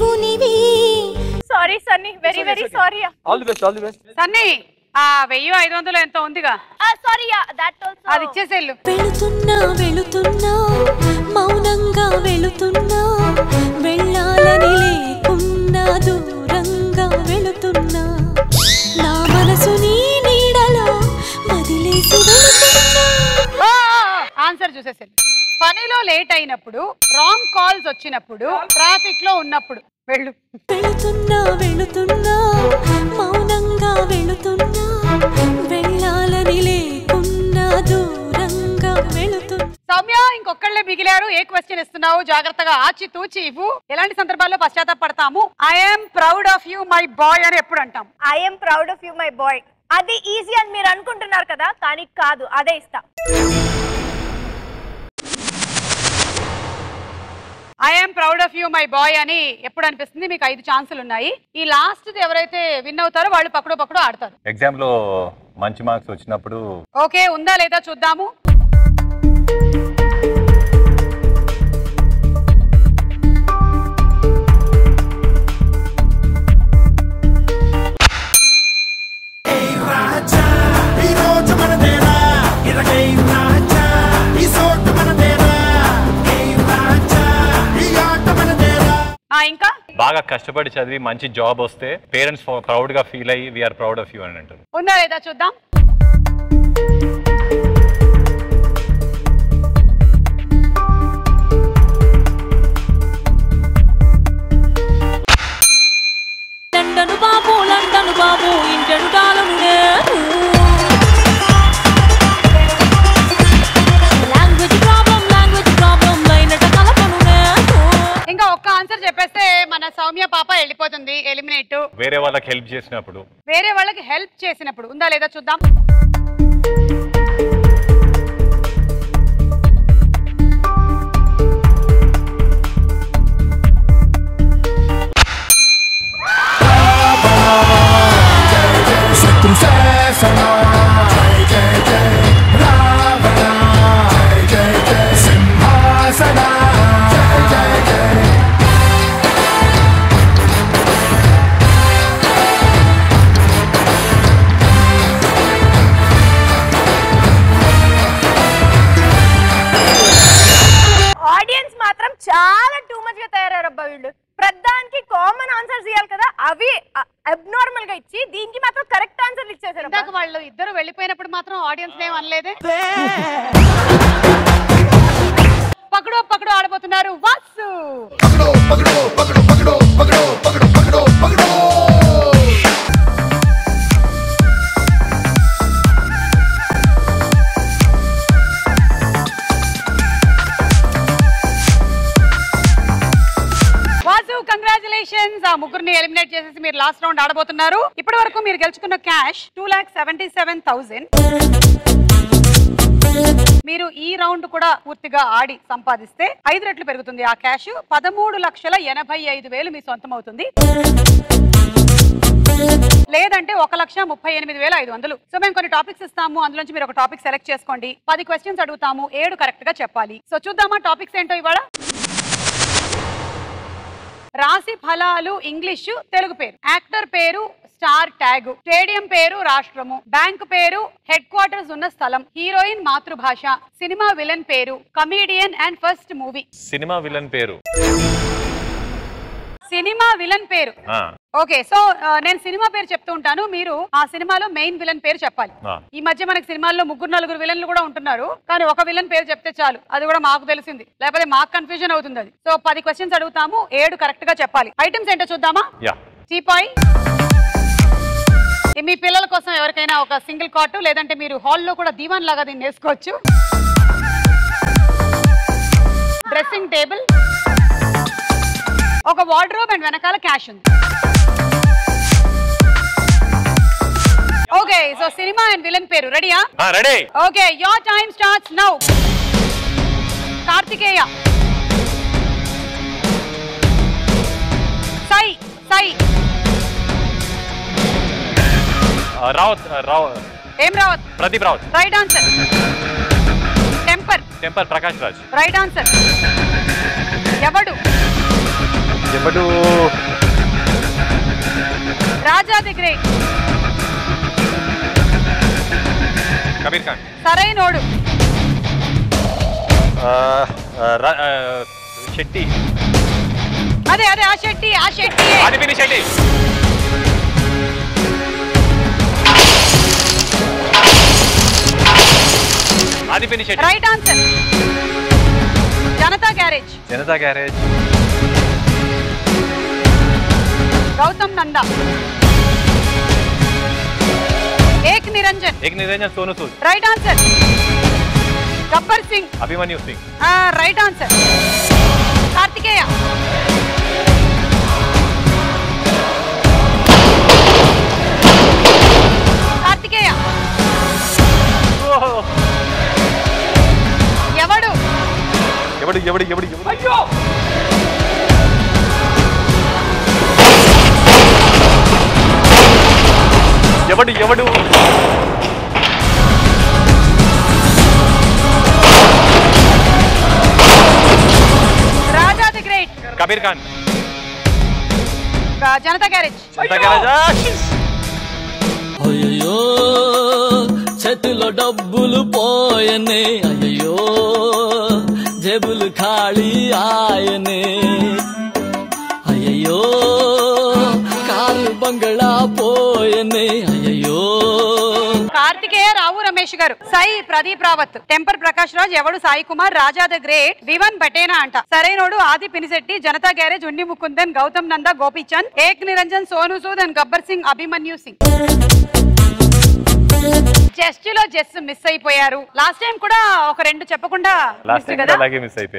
దేవునివి sorry Sunny very very sorry all the best all the best Sunny ఆ వెయ్యి ఐదు వందలు ఎంతో ఉందిగా సారీ దట్ అది ఇచ్చేసేళ్ళు వెళుతున్నా వెళుతున్నా మౌనంగా వెళుతున్నా వెళ్ళాలని లేకున్నా దూరంగా వెళుతున్నా నా మనసు నీ నీడలో వదిలేసి ఆన్సర్ చూసేసేళ్ళు పనిలో లేట్ అయినప్పుడు రాంగ్ కాల్స్ వచ్చినప్పుడు ట్రాఫిక్లో ఉన్నప్పుడు. వెళ్ళు. వెళుతున్నా వెళుతున్నా మౌనంగా వెళుతున్నా వెళ్ళాలని లేకున్నా దూరంగా వెళుతున్నా సౌమ్య ఇంకొకళ్ళే మిగిలారు. ఏ క్వశ్చన్ ఇస్తున్నావు? జాగ్రత్తగా ఆచి తూచి ఇవ్వు. ఎలాంటి సందర్భాల్లో పశ్చాత్తాపడతాము? I'm proud of you my boy అని ఎప్పుడు అంటాం? I'm proud of you my boy అది ఈజీ అని మీరు అనుకుంటున్నారు కదా? కానీ కాదు అదే ఇస్తా. I'm proud of you my boy అని ఎప్పుడు అనిపిస్తుంది? మీకు ఐదు ఛాన్సులు ఉన్నాయి. ఈ లాస్ట్ ఎవరైతే విన్ అవుతారో వాళ్ళు పక్కడో పక్కడో ఆడతారు. ఎగ్జామ్లో మంచి మార్క్స్ వచ్చినప్పుడు ఓకే ఉందా లేదా చూద్దాము. ఈ రోజు ఇంకా? బాగా కష్టపడి చదివి మంచి జాబ్ వస్తే పేరెంట్స్ ప్రౌడ్గా ఫీల్ అయ్యి వీఆర్ ప్రౌడ్ ఆఫ్ యూ అని అంటారు. ఉందా లేదా చూద్దాం. లండను బాబు లండను బాబు ఇంటను ఇంకా ఒక్క ఆన్సర్ చెప్పేస్తే మన సౌమ్య పాప వెళ్ళిపోతుంది ఎలిమినేట్ వేరే వాళ్ళకి హెల్ప్ చేసినప్పుడు. వేరే వాళ్ళకి హెల్ప్ చేసినప్పుడు. ఉందా లేదా చూద్దాం. చాలా టూ మచ్గా తయారయ్యారు అబ్బా వీళ్ళు. ప్రధానికి కామన్ ఆన్సర్స్ ఇవ్వాలి కదా అవి అబ్నార్మల్గా ఇచ్చి దీనికి మాత్రం కరెక్ట్ ఆన్సర్ ఇచ్చేసారు ఇందాక వాళ్ళు ఇద్దరు వెళ్ళిపోయినప్పుడు మాత్రం ఆడియన్స్ ఏం అనలేదే? పకడో పకడో ఆడబోతున్నారు వాసు. వాసు కంగ్రాచులేషన్స్ ఆ ముగ్గురిని ఎలిమినేట్ చేసేసి మీరు లాస్ట్ రౌండ్ ఆడబోతున్నారు. ఇప్పటి వరకు మీరు గెలుచుకున్న cash two lakh seventy seven thousand మీరు ఈ రౌండ్ కూడా పూర్తిగా ఆడి సంపాదిస్తే ఐదు రెట్లు పెరుగుతుంది. ఆ క్యాష్ పదమూడు లక్షల ఎనభై ఐదు వేలు మీ సొంతం అవుతుంది. లేదంటే ఒక లక్ష ముప్పై ఎనిమిది వేల ఐదు వందలు. సో మేము కొన్ని టాపిక్స్ ఇస్తాము. అందులోంచి మీరు ఒక టాపిక్ సెలెక్ట్ చేసుకోండి. పది క్వశ్చన్స్ అడుగుతాము. ఏడు కరెక్ట్గా చెప్పాలి. సో చూద్దామా టాపిక్స్ ఏంటో ఇవాళ? రాశి ఫలాలు ఇంగ్లీషు తెలుగు పేరు. యాక్టర్ పేరు స్టార్ ట్యాగ్. స్టేడియం పేరు రాష్ట్రము. బ్యాంక్ పేరు హెడ్ క్వార్టర్స్ ఉన్న స్థలం. హీరోయిన్ మాతృభాష. సినిమా విలన్ పేరు comedian and first movie. Cinema villain పేరు. సినిమా విలన్ పేరు. ఓకే సో నేను సినిమా పేరు చెప్తూ ఉంటాను. మీరు ఆ సినిమాలో మెయిన్ విలన్ పేరు చెప్పాలి. ఈ మధ్య మనకి సినిమాల్లో ముగ్గురు నలుగురు విలన్లు కూడా ఉంటున్నారు. కానీ ఒక విలన్ పేరు చెప్తే చాలు. అది కూడా మాకు తెలిసింది. లేకపోతే మాకు కన్ఫ్యూజన్ అవుతుంది అది. సో పది క్వశ్చన్స్ అడుగుతాము. ఏడు కరెక్ట్గా చెప్పాలి. ఐటమ్స్ ఏంటో చూద్దామా? యా. చీపాయ్ మీ పిల్లల కోసం ఎవరికైనా ఒక సింగిల్ కాట్ లేదంటే మీరు హాల్లో కూడా దీవాన్ లాగా దీన్ని వేసుకోవచ్చు. డ్రెస్సింగ్ టేబుల్ ఒక వార్డ్రోబ్ అండ్ వెనకాల క్యాష్ ఉంది. Okay so cinema and villain పేరు రెడీయా ready okay your time starts now Karthikeya Sye Sye Rawat Rao ఏం Rawat Pradeep Rawat right answer Temper Temper Prakash Raj right answer ఎవడు ఎప్పుడు రాజా ది గ్రేట్ కబీర్ ఖాన్. సరైనోడు. శెట్టి. అదే అదే ఆ శెట్టి ఆ Shetty. Aadhi Pini Shetty. Aadhi Pini Shetty. Right answer Janatha garage. Janatha garage. Gautham Nanda. ఏక్ Niranjan Ek Niranjan Sonu Sood right answer Gabbar Singh Abhimanyu Singh right answer Karthikeya Karthikeya Evadu? Evadu Evadu Evadu Evadu? అయ్యో! Evadu Evadu? Raja the great. Kabir Khan. Janatha garage Janatha garage అయ్యో. చేతిలో డబ్బులు పోయనే. అయ్యో జేబులు ఖాళీ ఆయనే. అయ్యో బంగళా పోయనే అయ్యో కార్తికేయ రావు రమేష్ గారు. సాయి ప్రదీప్ రావత్. టెంపర్ ప్రకాష్ రాజ్ ఎవడు? సాయి కుమార్ రాజా ద గ్రేట్ వివన్ బటేనా అంట. సరైనోడు ఆది పినిశెట్టి జనతా గ్యారేజ్ ఉండి ముకుందన్ గౌతమ్ నంద గోపీచంద్ ఏక్ నిరంజన్ సోను సూద్ అండ్ గబ్బర్ సింగ్ అభిమన్యు సింగ్. జస్ట్లో జస్ట్ మిస్ అయిపోయారు. లాస్ట్ టైం కూడా ఒక రెండు చెప్పకుండా మిస్ అయిపోయాను.